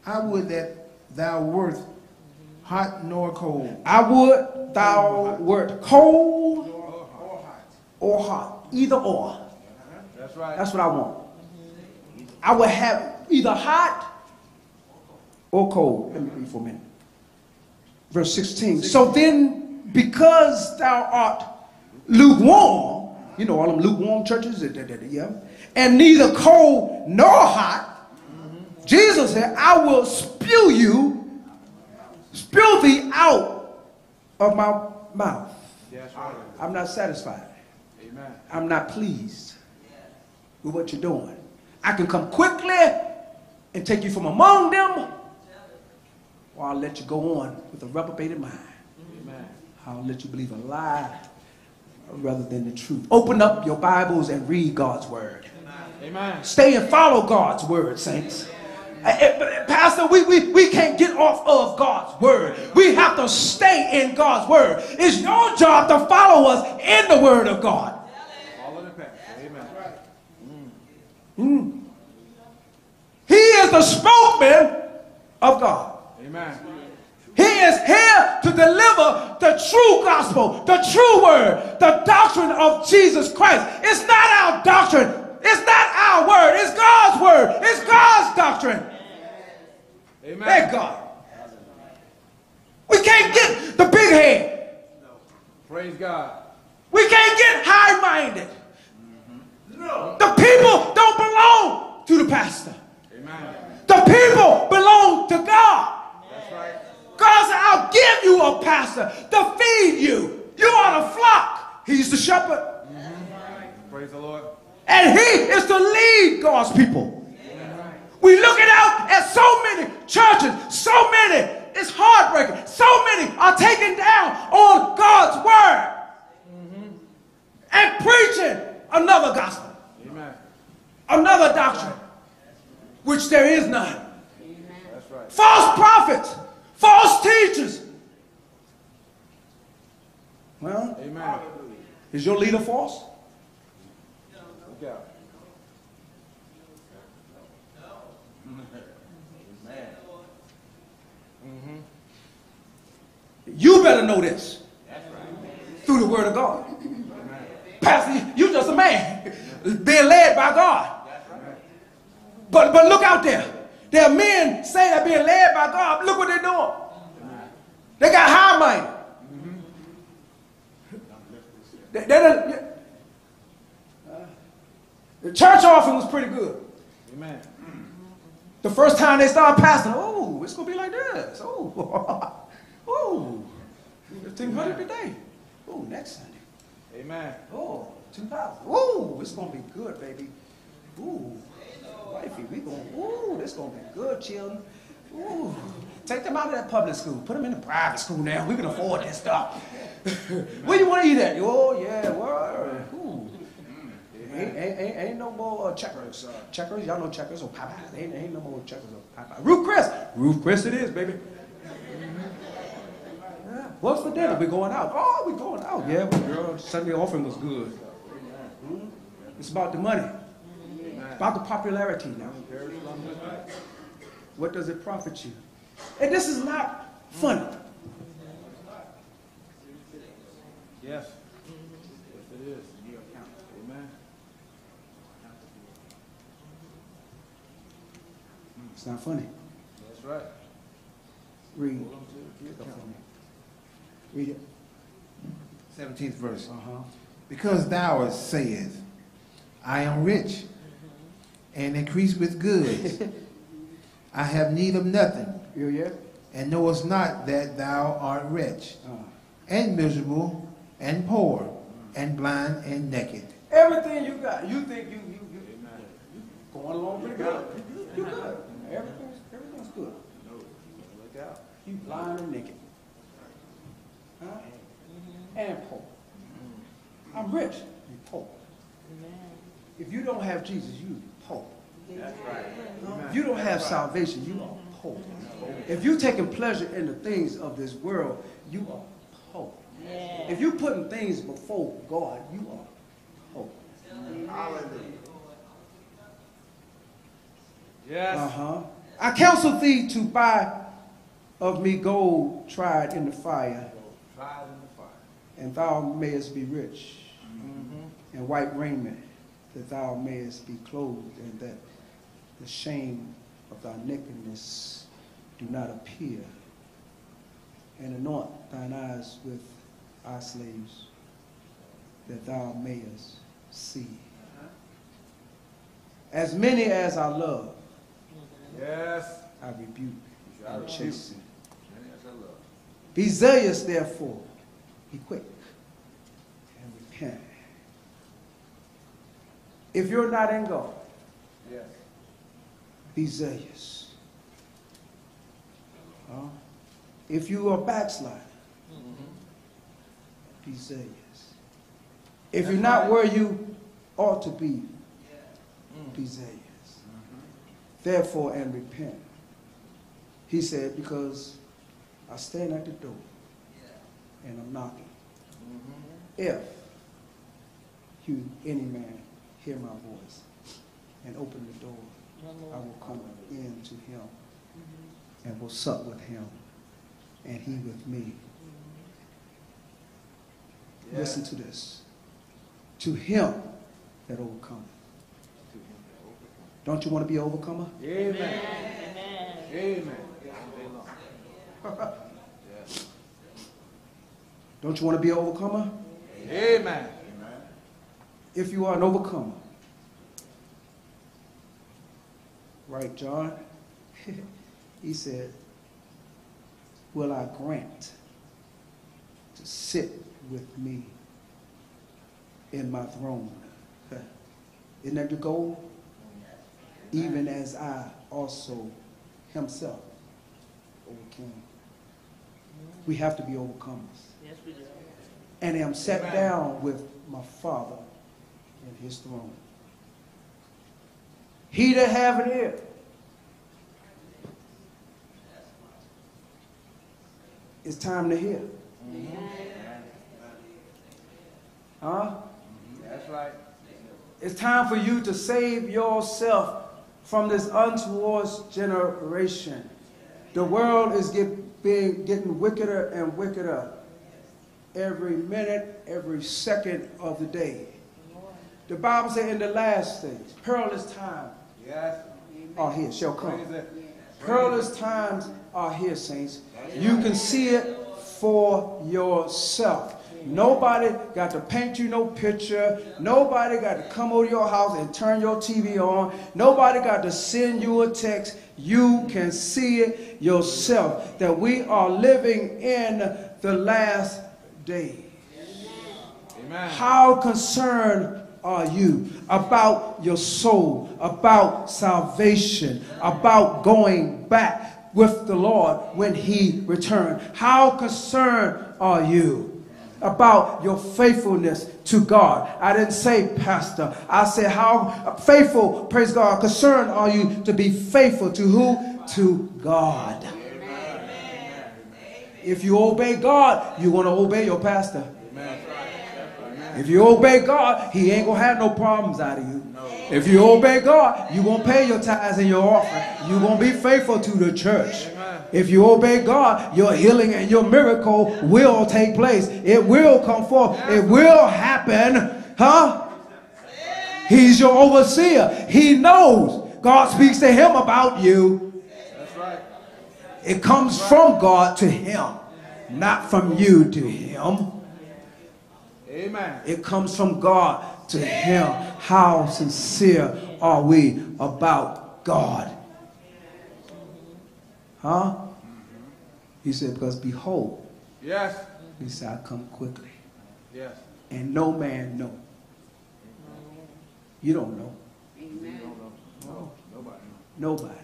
I would that thou wert hot nor cold. I would thou wert cold or hot, either or. That's right. That's what I want. I would have either hot or cold. Let me read for a minute. Verse 16. So then, because thou art lukewarm, you know all them lukewarm churches, yeah, and neither cold nor hot, Jesus said, I will spew you, spew thee out of my mouth. Right. I'm not satisfied. Amen. I'm not pleased with what you're doing. I can come quickly and take you from among them, or I'll let you go on with a reprobated mind. Amen. I'll let you believe a lie rather than the truth. Open up your Bibles and read God's word. Amen. Stay and follow God's word, saints. Eh, eh, but, Pastor, we, we, we can't get off of God's word. We have to stay in God's word. It's your job to follow us in the word of God. In the past. Amen. He is the spokesman of God. Amen. He is here to deliver the true gospel, the true word, the doctrine of Jesus Christ. It's not our doctrine. It's not our word. It's God's word. It's God's doctrine. Amen. Thank God. We can't get the big head. No. Praise God. We can't get high minded. No. Mm-hmm. The people don't belong to the pastor. Amen. The people belong to God. That's right. God said, I'll give you a pastor to feed you. You are the flock. He's the shepherd. Mm-hmm. Praise the Lord. And he is to lead God's people. We looking out at so many churches, so many. It's heartbreaking. So many are taken down on God's word and preaching another gospel, Amen. another doctrine, which there is none. False prophets, false teachers. Well, Amen. is your leader false? Look out. Mm-hmm. You better know this through the word of God. Pastor, you're just a man being led by God. But but look out there. There are men saying they're being led by God. Look what they're doing. They got high mind. They, they the church offering was pretty good. Amen. The first time they started passing, oh, it's gonna be like this. Oh, (laughs) oh, fifteen hundred today. Oh, next Sunday. Amen. Oh, two thousand. Oh, it's gonna be good, baby. Ooh, wifey, we gonna. Ooh, this gonna be good, children. Ooh, take them out of that public school. Put them in the private school now. We can afford that stuff. (laughs) Where do you want to eat at? Oh yeah, ooh. Ain't, ain't, ain't, ain't no more uh, checkers. Uh, checkers, y'all know checkers or Popeyes. Ain't, ain't no more checkers or Popeyes. Ruth's Chris. Ruth's Chris it is, baby. Yeah. What's for dinner? we going out. Oh, we going out. Yeah, well, girl, Sunday offering was good. Hmm? It's about the money. About the popularity now. What does it profit you? And this is not funny. Yes. Yes, it is. Amen. It's not funny. That's right. Read. Hold on to the account. Read it. 17th verse. Uh-huh. Because thou sayest, I am rich and increase with goods. (laughs) I have need of nothing, You yeah? and knowest not that thou art rich, Uh. and miserable, and poor, and blind, and naked. Everything you got, you think you you you, you going along pretty good. You, you good. Everything's everything's good. Look out. You blind and naked. Huh? Mm-hmm. And poor. I'm rich. You poor. If you don't have Jesus, you poor. That's right. If you don't have salvation, you are poor. Mm-hmm. If you're taking pleasure in the things of this world, you are poor. If you're putting things before God, you are poor. Yes. Uh-huh. I counsel thee to buy of me gold tried in the fire, Tried in the fire. and thou mayest be rich, and white raiment, that thou mayest be clothed, and that the shame of thy nakedness do not appear. And anoint thine eyes with eye slaves, that thou mayest see. As many as I love, Yes. I rebuke I chasten. Yes, I love. Be zealous, therefore, be quick, and repent. If you're not in God, Yes. be zealous. Huh? If you are backsliding, be zealous. If you're not where you ought to be, be zealous. Therefore, and repent. He said, because I stand at the door and I'm knocking. Mm-hmm. If you, any man, hear my voice and open the door, mm-hmm. I will come in to him mm-hmm. and will sup with him and he with me. Listen to this. To him that overcometh. Don't you want to be an overcomer? Amen. Amen. Amen. Don't you want to be an overcomer? Amen. If you are an overcomer. Right, John? (laughs) he said, Will I grant to sit with me in my throne? (laughs) Isn't that your goal? Even as I also himself overcame. We have to be overcomers. Yes, we do. and am set Amen. down with my Father in his throne. He that have an ear, it's time to hear. Huh? That's right. It's time for you to save yourself from this untoward generation. The world is get, being, getting wickeder and wickeder every minute, every second of the day. The Bible says in the last days, perilous times Yes. are here, shall come. Perilous times are here, saints. You can see it for yourself. Nobody got to paint you no picture. Nobody got to come over your house and turn your TV on. Nobody got to send you a text. You can see it yourself that we are living in the last days. Amen. How concerned are you about your soul, about salvation, about going back with the Lord when He returns? How concerned are you? About your faithfulness to God. I didn't say, Pastor. I said, How faithful, praise God, concerned are you to be faithful to who? To God. If you obey God, you're going to obey your pastor. If you obey God, He ain't gonna have no problems out of you. If you obey God, you gonna pay your tithes and your offering. you gonna be faithful to the church. If you obey God, your healing and your miracle will take place. It will come forth. It will happen. Huh? He's your overseer. He knows. God speaks to him about you. That's right. It comes from God to him, not from you to him. Amen. It comes from God to him. How sincere are we about God? Huh? He said, because behold, Yes. he said, I come quickly. Yes. And no man know. You don't know. No. Nobody. Nobody.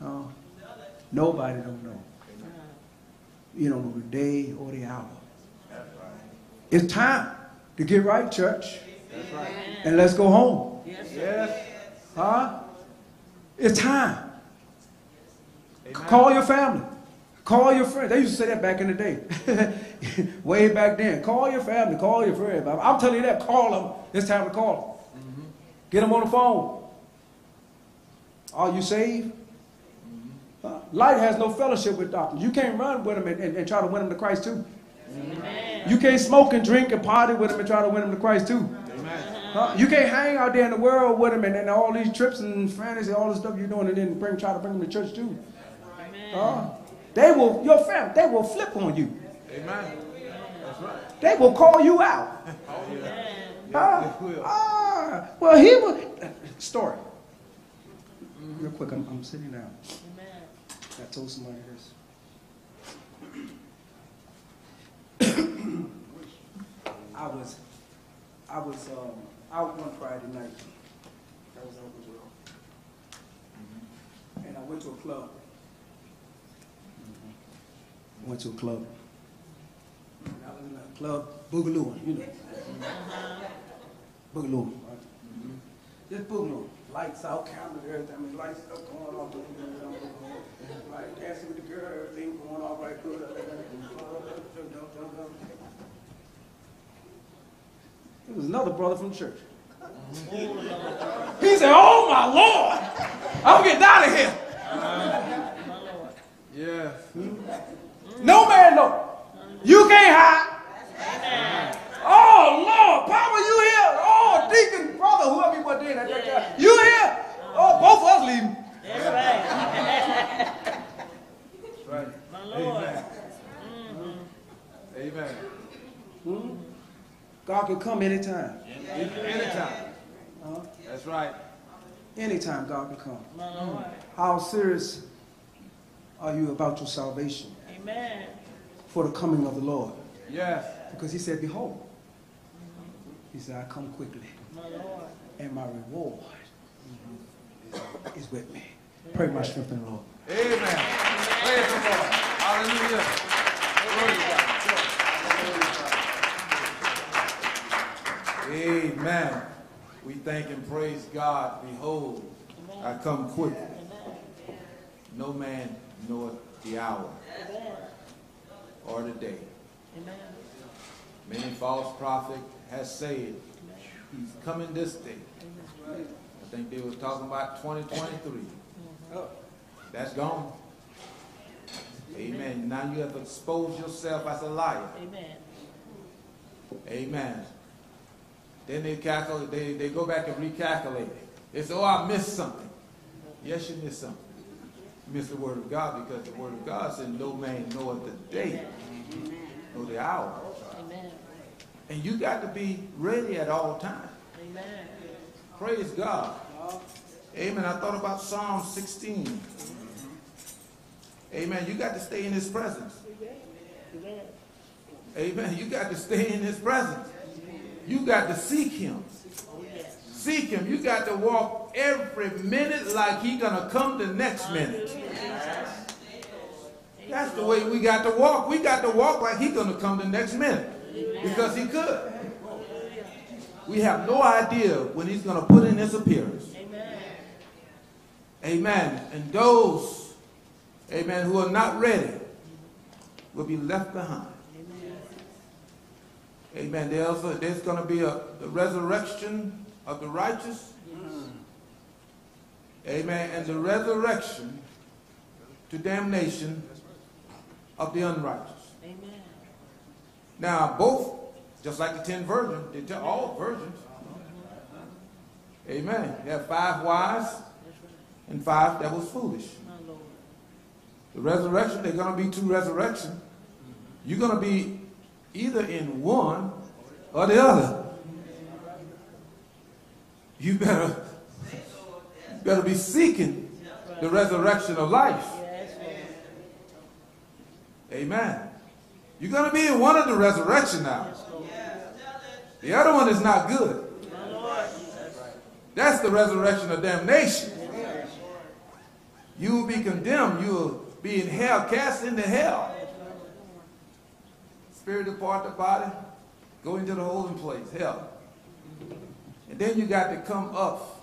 Huh? Nobody don't know. You don't know the day or the hour. It's time to get right, church. That's right. And let's go home. Yes. Huh? It's time. Amen. Call your family. Call your friends. They used to say that back in the day. (laughs) Way back then. Call your family. Call your friends. I'm telling you that. Call them. It's time to call them. Mm-hmm. Get them on the phone. Are you saved? Mm-hmm. Huh? Light has no fellowship with darkness. You can't run with them and, and, and try to win them to Christ too. You can't smoke and drink and party with them and try to win them to Christ too. Amen. Huh? You can't hang out there in the world with them and, and all these trips and fantasy, and all the stuff you're doing, and then bring try to bring them to church too. Huh? They will, your family, they will flip on you. Amen. That's right. They will call you out. Oh, (laughs) yeah. Huh? They will. Ah, well, he was. Story. Real quick, I'm, I'm sitting down. I told somebody this. (coughs) I was, I was um, out one Friday night. That was out as well. And I went to a club. Went to a club. And I was in a club boogaloo, you know. Uh-huh. Boogaloo, right? Mm-hmm. Just boogaloo. Lights out, camera, everything. I mean, lights up going off. Right, dancing with the girl, everything going off all right, good. There was another brother from church. He said, Oh my Lord, I'm getting out of here. Uh, yes. Hmm? No man know. You can't hide. Oh Lord, Papa, you here? Oh, deacon, brother, whoever you was there at that time. You here? Oh, both of us leaving. That's right. That's right. My Lord. Mm-hmm. Amen. Amen. God can come anytime. Anytime. Huh? That's right. Anytime God can come. My Lord. Hmm. How serious are you about your salvation Amen. for the coming of the Lord? Yes. Because he said, Behold, he said, I come quickly, My Lord. and my reward is with me. Pray my strength in the Lord. Amen. Praise the Lord. Hallelujah. Glory to God. Amen. We thank and praise God. Behold, I come quickly. No man knoweth the hour or the day. Amen. Many false prophet has said he's coming this day. I think they were talking about 2023. That's gone. Amen. Now you have exposed yourself as a liar. Amen. Amen. Then they calculate, they, they go back and recalculate. They say, oh, I missed something. Yes, you missed something. Missed the word of God because the word of God said, no man knoweth the day know the hour. Amen. And you got to be ready at all times. Amen. Praise God. Amen. I thought about Psalm 16. Amen. You got to stay in his presence. Amen. You got to stay in his presence. You got to seek him. Seek him. You got to walk every minute like he gonna come the next minute. That's the way we got to walk. We got to walk like he gonna come the next minute. Because he could. We have no idea when he's gonna put in his appearance. Amen. And those, amen, who are not ready will be left behind. Amen. There's, a, there's going to be a the resurrection of the righteous. Amen. And the resurrection to damnation of the unrighteous. Amen. Now, both, just like the ten virgins, they tell all virgins. Amen. They have five wise and five that was foolish. The resurrection, they're going to be two resurrections. You're going to be either in one or the other. You better, better be seeking the resurrection of life. Amen. You're going to be in one of the resurrection now. The other one is not good. That's the resurrection of damnation. You will be condemned. You will be in hell, cast into hell. Spirit depart the body, go into the holding place, hell. And then you got to come up,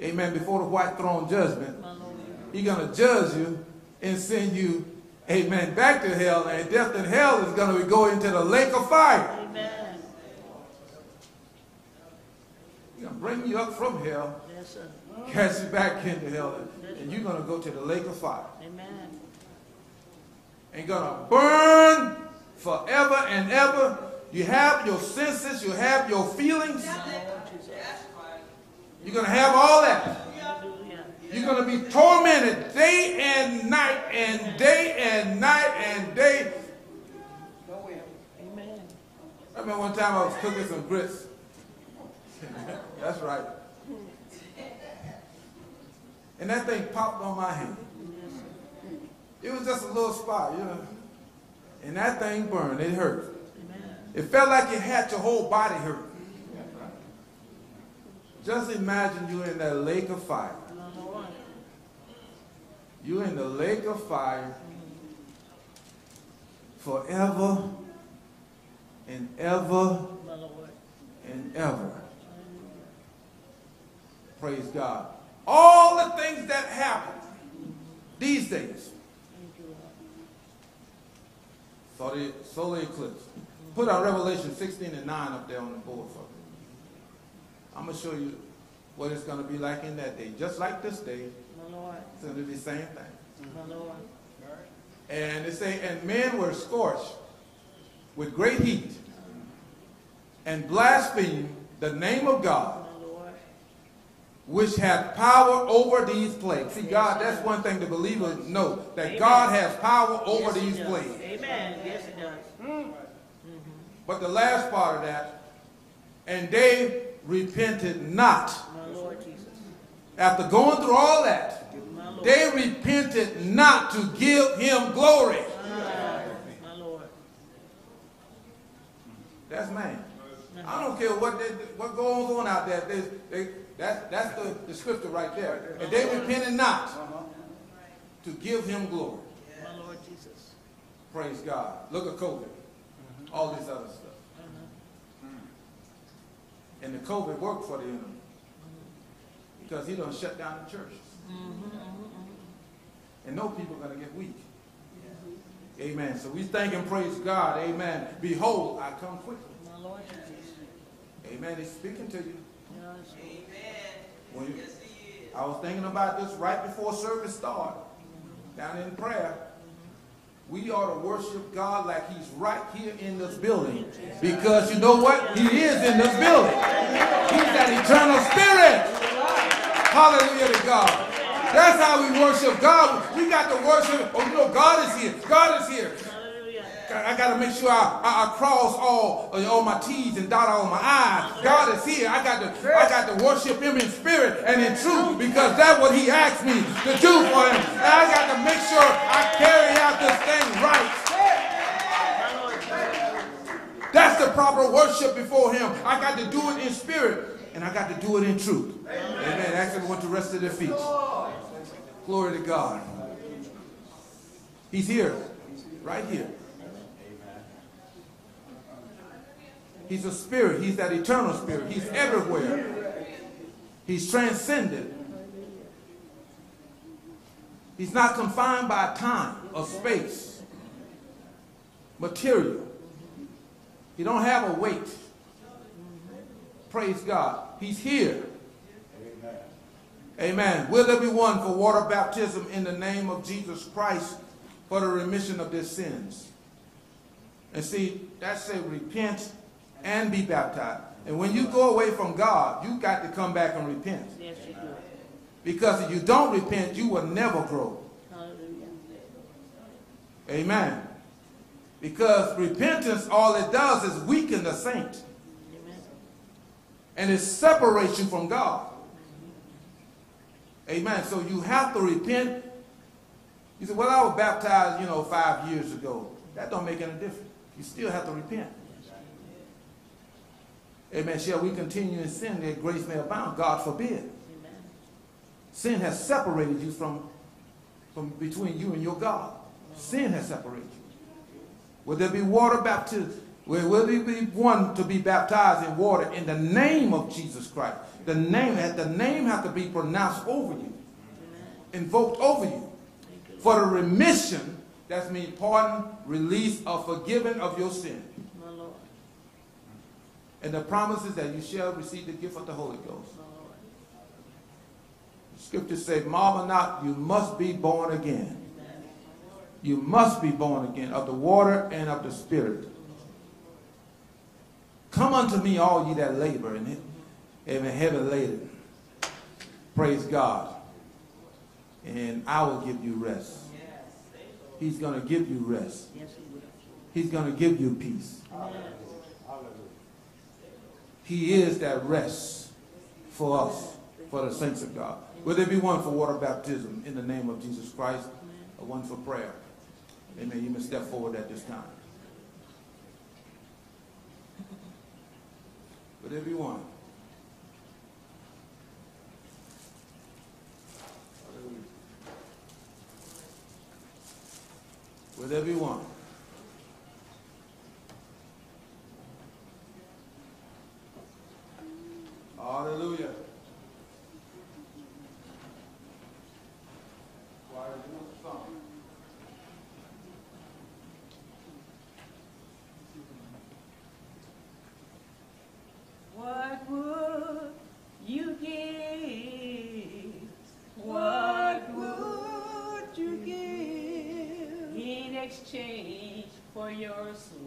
amen, before the white throne judgment. He's going to judge you and send you, amen, back to hell. And death and hell is going to be go into the lake of fire. Amen. He's going to bring you up from hell, Yes, sir. cast you back into hell, and you're going to go to the lake of fire. Amen. and gonna burn forever and ever. You have your senses, you have your feelings. You're gonna have all that. You're gonna be tormented day and night and day and night and day. Amen. I remember one time I was cooking some grits. (laughs) That's right. And that thing popped on my hand. It was just a little spot, you know. And that thing burned. It hurt. It felt like it had your whole body hurt. Just imagine you in that lake of fire. My Lord. You in the lake of fire forever and ever and ever. Praise God. All the things that happen these days. Solar eclipse. Put our Revelation 16 and 9 up there on the board for me. I'm going to show you what it's going to be like in that day. Just like this day, My Lord. it's going to be the same thing. My Lord. And they say, and men were scorched with great heat and blasphemed the name of God, which hath power over these plagues. See, God, that's one thing the believer know, that God has power over Yes, these does. plagues. Amen. Yes, it does. Mm. But the last part of that, and they repented not. My Lord Jesus. After going through all that, they repented not to give him glory. My Lord. That's man. I don't care what they, what goes on out there. They, they, that, that's the, the scripture right there. And they repented not to give him glory. My Lord Jesus. Praise God. Look at COVID. All this other stuff. And the COVID worked for the enemy. Because he done shut down the churches. And no people are going to get weak. Amen. So we thank and praise God. Amen. Behold, I come quickly. My Lord Jesus. Amen. He's speaking to you. Yes. When you- I was thinking about this right before service started, down in prayer. We ought to worship God like He's right here in this building. Because you know what? He is in this building. He's that eternal spirit. Hallelujah to God. That's how we worship God. We got to worship. Oh, you know, God is here. God is here. I got to make sure I, I, I cross all, uh, all my T's and dot all my I's. God is here. I got to I got to worship him in spirit and in truth because that's what he asked me to do for him. And I got to make sure I carry out this thing right. That's the proper worship before him. I got to do it in spirit and I got to do it in truth. Amen. Ask everyone to rest at their feet. Glory to God. He's here. Right here. He's a spirit. He's that eternal spirit. He's everywhere. He's transcendent. He's not confined by time or space, material. He don't have a weight. Praise God. He's here. Amen. Will there be one for water baptism in the name of Jesus Christ for the remission of their sins? And see, that say repent and be baptized. And when you go away from God, you got to come back and repent. Yes, you do. Because if you don't repent, you will never grow. Hallelujah. Amen. Because repentance, all it does is weaken the saint. Amen. And it separates you from God. Amen. So you have to repent. You say, well, I was baptized, you know, five years ago. That don't make any difference. You still have to repent. Amen. Shall we continue in sin that grace may abound? God forbid. Amen. Sin has separated you from, from between you and your God. Sin has separated you. Will there be water baptism? Will, will there be one to be baptized in water in the name of Jesus Christ? The name, the name has to be pronounced over you, invoked over you. For the remission, that's mean pardon, release, or forgiving of your sin. And the promises that you shall receive the gift of the Holy Ghost. Lord. Scriptures say, marvel not, you must be born again. You must be born again of the water and of the spirit. Come unto me, all ye that labor and heavy laden. Praise God. And I will give you rest. He's going to give you rest. Yes, He will. He's going to give you peace. Amen. He is that rest for us, for the saints of God. Will there be one for water baptism in the name of Jesus Christ, or one for prayer? Amen. You may step forward at this time. Will there be one? Hallelujah. Choir, you want the song? What would you give? What would you give in exchange for your soul?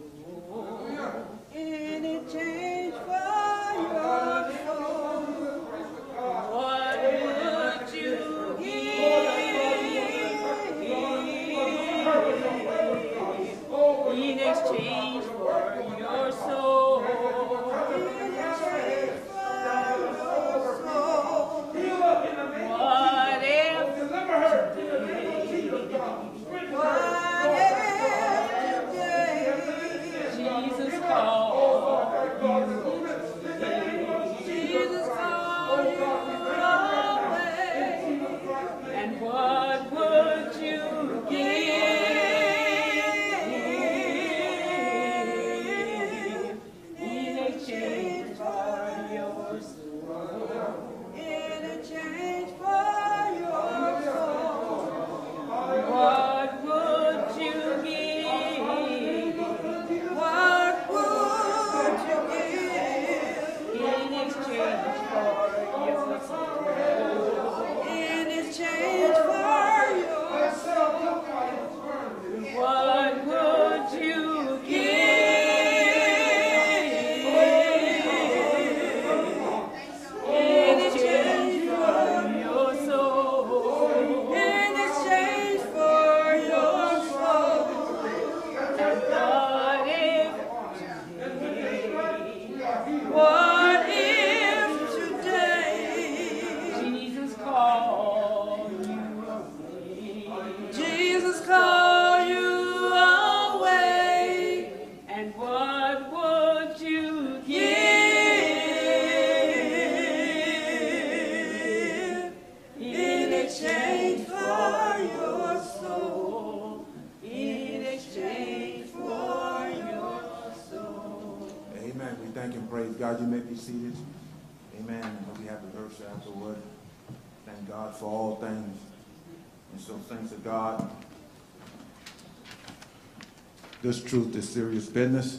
This truth is serious business.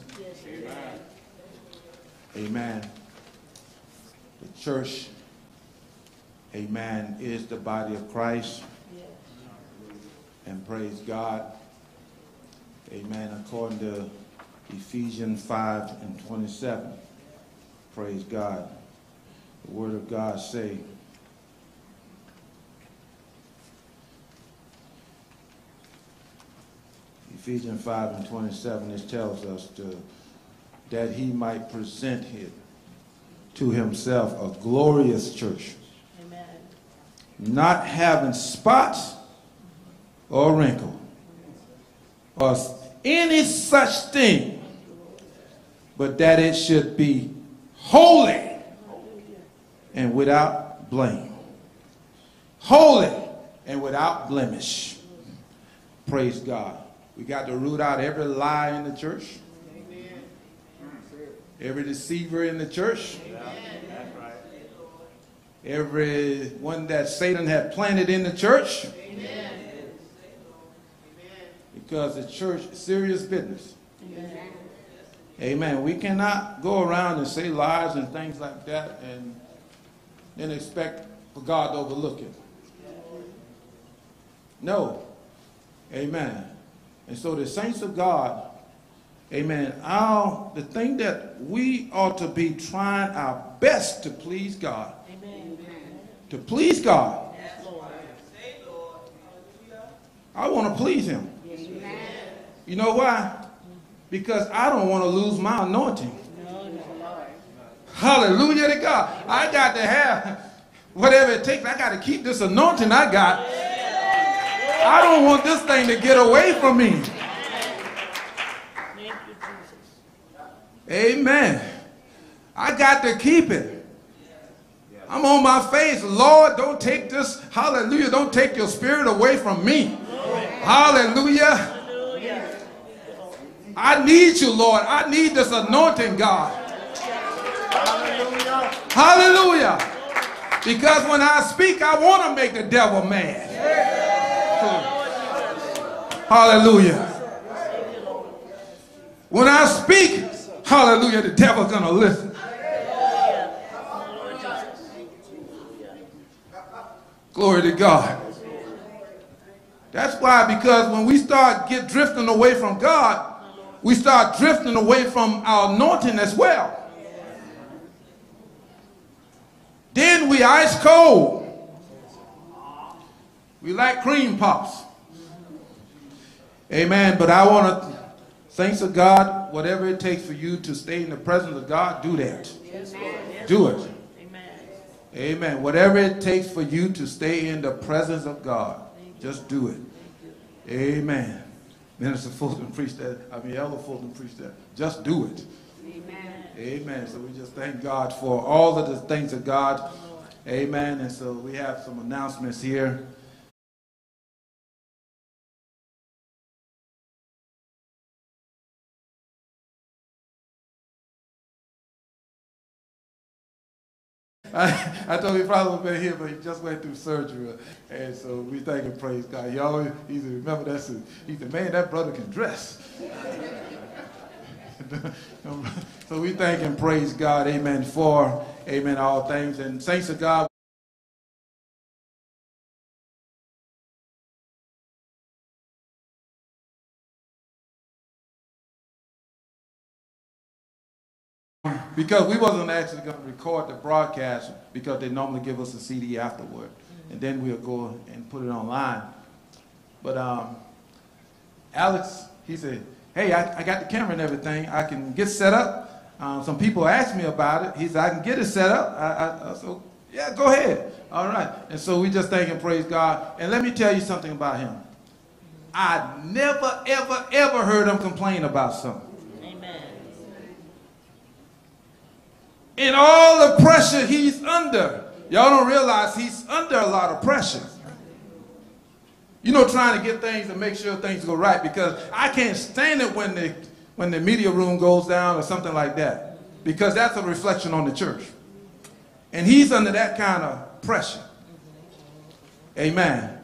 Amen. The church, amen, is the body of Christ. And praise God. Amen. According to Ephesians 5 and 27. Praise God. The word of God say, Ephesians 5 and 27, it tells us to, that he might present it to himself a glorious church, Amen. not having spots or wrinkle or any such thing, but that it should be holy and without blame. Holy and without blemish. Praise God. We got to root out every lie in the church. Every deceiver in the church. Every one that Satan had planted in the church. Because the church is serious business. Amen. We cannot go around and say lies and things like that and then expect for God to overlook it. No. Amen. And so the saints of God, amen, our, the thing that we ought to be trying our best to please God. Amen. To please God. Yes, Lord. I want to please him. You know why? Because I don't want to lose my anointing. Hallelujah to God. I got to have whatever it takes. I got to keep this anointing I got. I don't want this thing to get away from me. Amen. I got to keep it. I'm on my face. Lord, don't take this, hallelujah, don't take your spirit away from me. Hallelujah. Hallelujah. I need you, Lord. I need this anointing, God. Hallelujah. Hallelujah. Because when I speak, I want to make the devil mad. Hallelujah. When I speak, hallelujah, the devil's going to listen. Glory to God. That's why, because when we start get drifting away from God, we start drifting away from our anointing as well. Then we ice cold. We like cream pops. Amen. But I want to, thanks to God, whatever it takes for you to stay in the presence of God, do that. Do it. Amen. Amen. Whatever it takes for you to stay in the presence of God, just do it. Amen. Minister Fulton preached that. I mean, Elder Fulton preached that. Just do it. Amen. Amen. So we just thank God for all of the things of God. Amen. And so we have some announcements here. I, I told him he probably would have been here, but he just went through surgery. And so we thank and praise God. He always, he said, remember that, he said, man, that brother can dress. (laughs) so we thank and praise God, amen, for, amen, all things. And saints of God, because we wasn't actually going to record the broadcast because they normally give us a CD afterward, and then we'll go and put it online. But um, Alex, he said, "Hey, I, I got the camera and everything. I can get set up." Um, some people asked me about it. He said, "I can get it set up." I, I, I said, "Yeah, go ahead." All right. And so we just thank and praise God. And let me tell you something about him. I never, ever, ever heard him complain about something. In all the pressure he's under. Y'all don't realize he's under a lot of pressure. You know, trying to get things to make sure things go right because I can't stand it when the when the media room goes down or something like that. because that's a reflection on the church. And he's under that kind of pressure. Amen.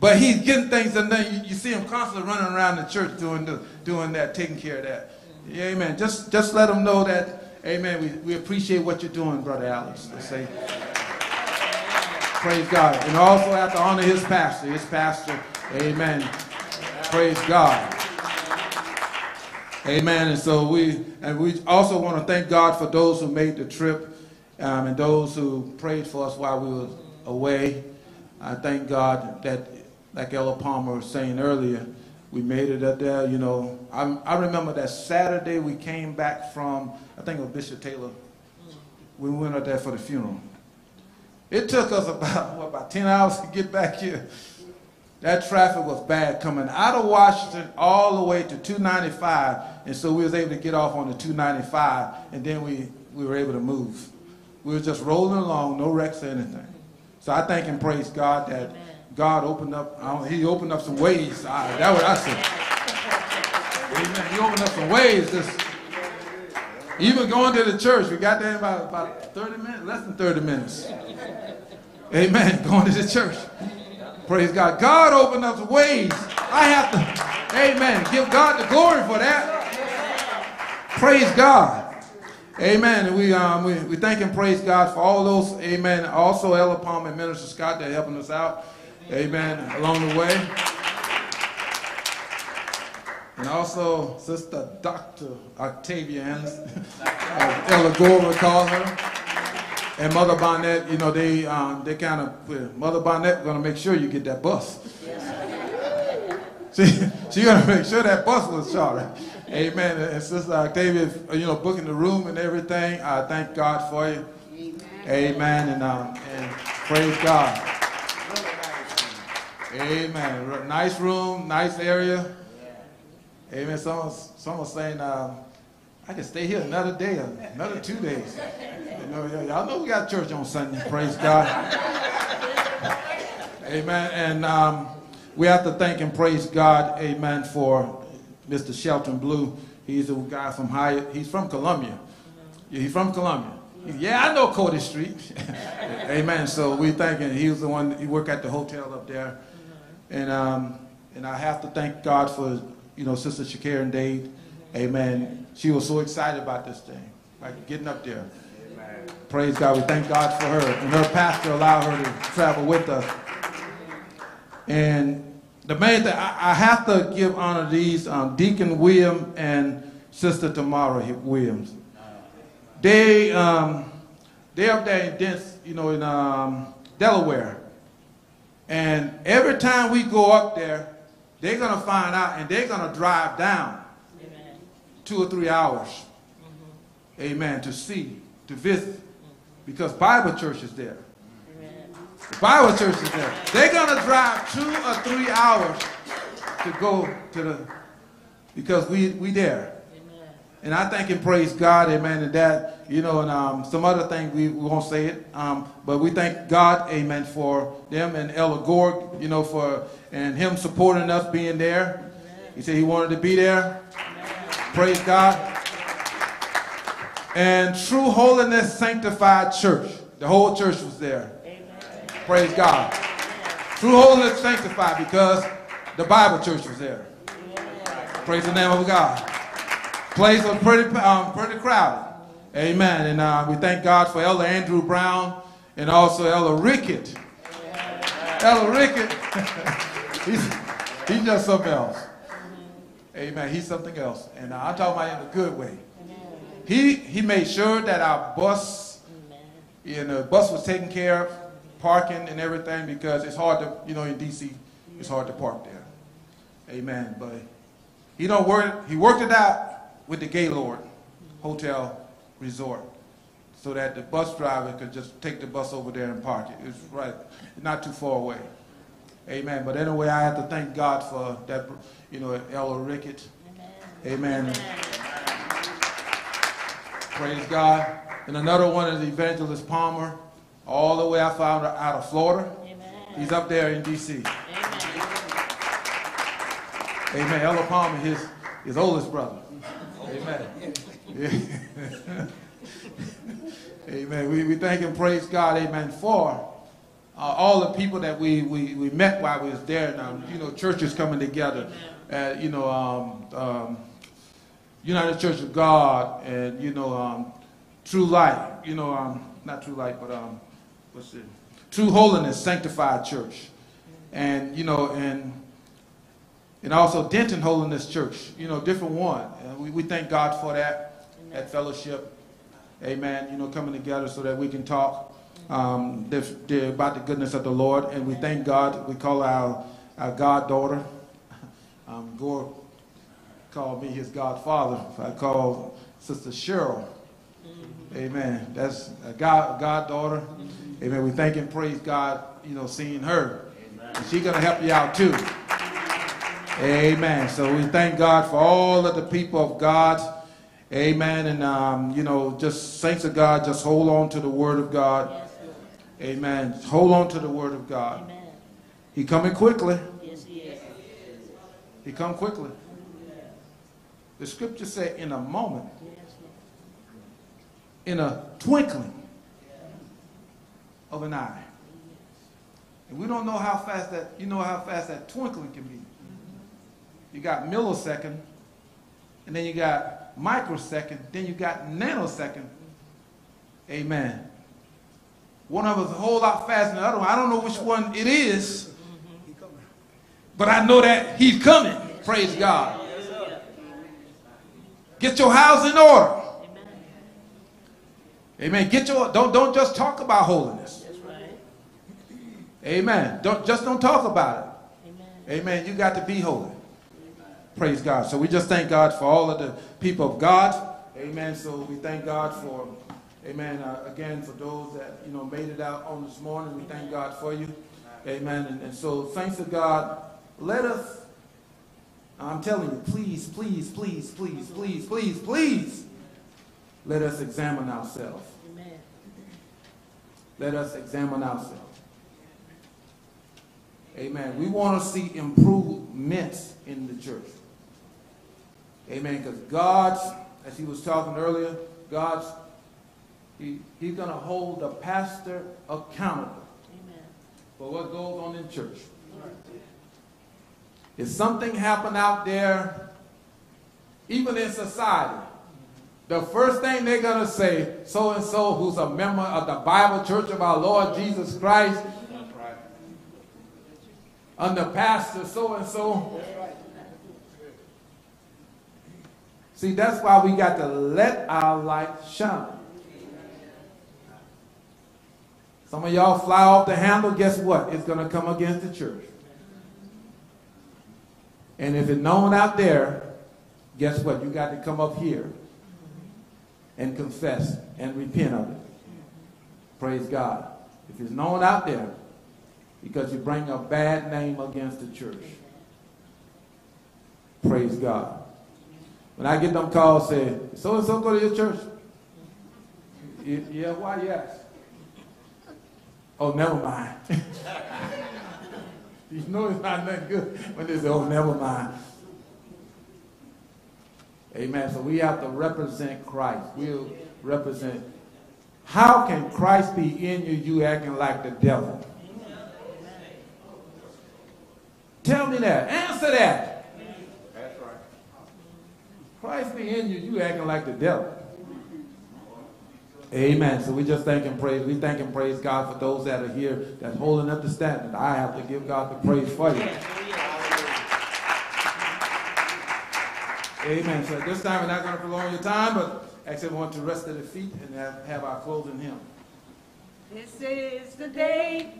But he's getting things done. You, you see him constantly running around the church doing the, doing that, taking care of that. Amen. Just just let him know that, amen, we, we appreciate what you're doing, Brother Alex. Let's say. Praise God. And also have to honor his pastor. His pastor. Amen. Praise God. Amen. And so we and we also want to thank God for those who made the trip um, and those who prayed for us while we were away. I thank God that, like Elder Palmer was saying earlier, we made it up there. You know, I, I remember that Saturday we came back from, I think it was Bishop Taylor. We went up there for the funeral. It took us about, what, about 10 hours to get back here. That traffic was bad coming out of Washington all the way to 295. And so we was able to get off on the 295 and then we, we were able to move. We were just rolling along, no wrecks or anything. So I thank and praise God that God opened up, he opened up some ways. I, that what I said. Amen. He opened up some ways. Just, even going to the church, we got there about, about 30 minutes, less than 30 minutes. Amen. (laughs) Going to the church. Praise God. God opened up some ways. I have to, amen, give God the glory for that. Praise God. Amen. And we, um, we, we thank and praise God for all those, amen. Also, Elder Palmer and Minister Scott, they're helping us out, amen, along the way. And also, Sister Dr. Octavia Anderson, uh, Elder Gore call her. And Mother Bonnet, you know, they um, they kind of, Mother Bonnet going to make sure you get that bus. (laughs) she she going to make sure that bus was short. Amen. And Sister Octavia, you know, booking the room and everything. I thank God for you. Amen. Amen. And, um, and praise God. Amen. Nice room, nice area. Amen. Someone, someone saying, um, I can stay here another day, another two days. You know, y'all know we got church on Sunday. Praise God. Amen. And um, we have to thank and praise God, amen, for Mr. Shelton Blue. He's a guy from Hyatt. He's from Columbia. Yeah, he's from Columbia. Yeah, I know Cody Street. (laughs) amen. So we thanking. He was the one. He worked at the hotel up there, and um, and I have to thank God for you know Sister Shakira and Dade. Amen. She was so excited about this thing, like getting up there. Amen. Praise God. We thank God for her. And her pastor allowed her to travel with us. And the main thing, I, I have to give honor to these um, Deacon William and Sister Tamara Williams. They, um, they're up there in Dents, you know, in um, Delaware. And every time we go up there, they're going to find out and they're going to drive down Amen. two or three hours. Mm-hmm. Amen. To see, to visit. Mm-hmm. Because Bible church is there. The Bible church is there. They're going to drive two or three hours to go to the, because we, we there. And I thank and praise God, amen, and that, you know, and um, some other thing, we, we won't say it, um, but we thank God, amen, for them and Elder Gore, you know, for, and him supporting us being there. He said he wanted to be there. Praise God. And True Holiness Sanctified Church. The whole church was there. Praise God. True Holiness Sanctified because the Bible church was there. Praise the name of God place was pretty, um, pretty crowded. Amen. And uh, we thank God for Elder Andrew Brown and also Elder Rickett. Elder Rickett, (laughs) he's, he's just something else. Amen. He's something else. And uh, I'm talking about in a good way. He, he made sure that our bus, you know, bus was taken care of, parking and everything, because it's hard to, you know, in D.C., it's hard to park there. Amen. But he don't work, he worked it out with the Gaylord Hotel Resort so that the bus driver could just take the bus over there and park it. It's right, not too far away. Amen. But anyway, I have to thank God for that, you know, Elder Rickett. Amen. Amen. Praise God. And another one is Evangelist Palmer, all the way I found her out of Florida. Amen. He's up there in D.C. Amen. Amen. Elder Palmer, his, his oldest brother. Amen. (laughs) amen. We, we thank and praise God, amen, for uh, all the people that we, we, we met while we was there. Now, you know, churches coming together. Uh, you know, um, um, United Church of God and, you know, um, True Light. You know, um, not True Light, but um, what's it? True Holiness Sanctified Church. And, you know, and and also Denton Holiness Church, you know, different one. And we, we thank God for that, that fellowship. Amen. You know, coming together so that we can talk um, about the goodness of the Lord. And we thank God. We call our, our goddaughter. Um, Gore called me his godfather. I call Sister Cheryl. Amen. That's a God, goddaughter. Amen. We thank and praise God, you know, seeing her. She's going to help you out too. Amen. So we thank God for all of the people of God. Amen. And, um, you know, just saints of God, just hold on to the word of God. Amen. Hold on to the word of God. Amen. He coming quickly. Yes, he is. He come quickly. The scripture said in a moment, Yes, in a twinkling of an eye. And we don't know how fast that, you know how fast that twinkling can be. You got millisecond, and then you got microsecond, then you got nanosecond. Amen. One of us a whole lot faster than the other one. I don't know which one it is, but I know that he's coming. Praise God. Get your house in order. Amen. Get your don't don't just talk about holiness. Amen. Don't just don't talk about it. Amen. You got to be holy. Praise God. So we just thank God for all of the people of God. Amen. So we thank God for, Amen. Uh, again for those that you know made it out on this morning. We thank God for you. Amen. And, and so thanks to God. Let us. I'm telling you, please, please, please, please, please, please, please. Let us examine ourselves. Let us examine ourselves. Amen. We want to see improvements in the church. Amen. Because God's, as he was talking earlier, God's, he, he's going to hold the pastor accountable Amen. for what goes on in church. If something happened out there, even in society, the first thing they're going to say, so and so, who's a member of the Bible Church of our Lord Jesus Christ, under Pastor so and so. See, that's why we got to let our light shine. Some of y'all fly off the handle, guess what? It's going to come against the church. And if it's known out there, guess what? You got to come up here and confess and repent of it. Praise God. If it's known out there, because you bring a bad name against the church. Praise God. When I get them calls, saying, so and so go to your church. Yeah, why? Yes. Oh, never mind. (laughs) you know it's not that good when they say, oh, never mind. Amen. So we have to represent Christ. We'll represent. How can Christ be in you, you acting like the devil? Tell me that. Answer that. Christ be in you, you acting like the devil. Amen. So we just thank and praise. We thank and praise God for those that are here that's holding up the standard. I have to give God the praise for you. Amen. So at this time, we're not going to prolong your time, but actually, I want to rest at the feet and have, have our closing hymn. This is the day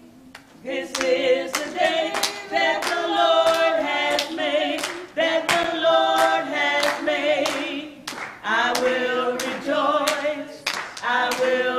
This is the day that the Lord has made, that the Lord has. I will rejoice, I will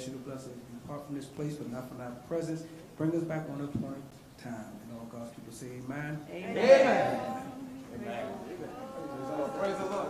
ask you to bless us. Depart from this place, but not from our presence. Bring us back on the point time. And all God's people say amen. Amen. Praise the Lord.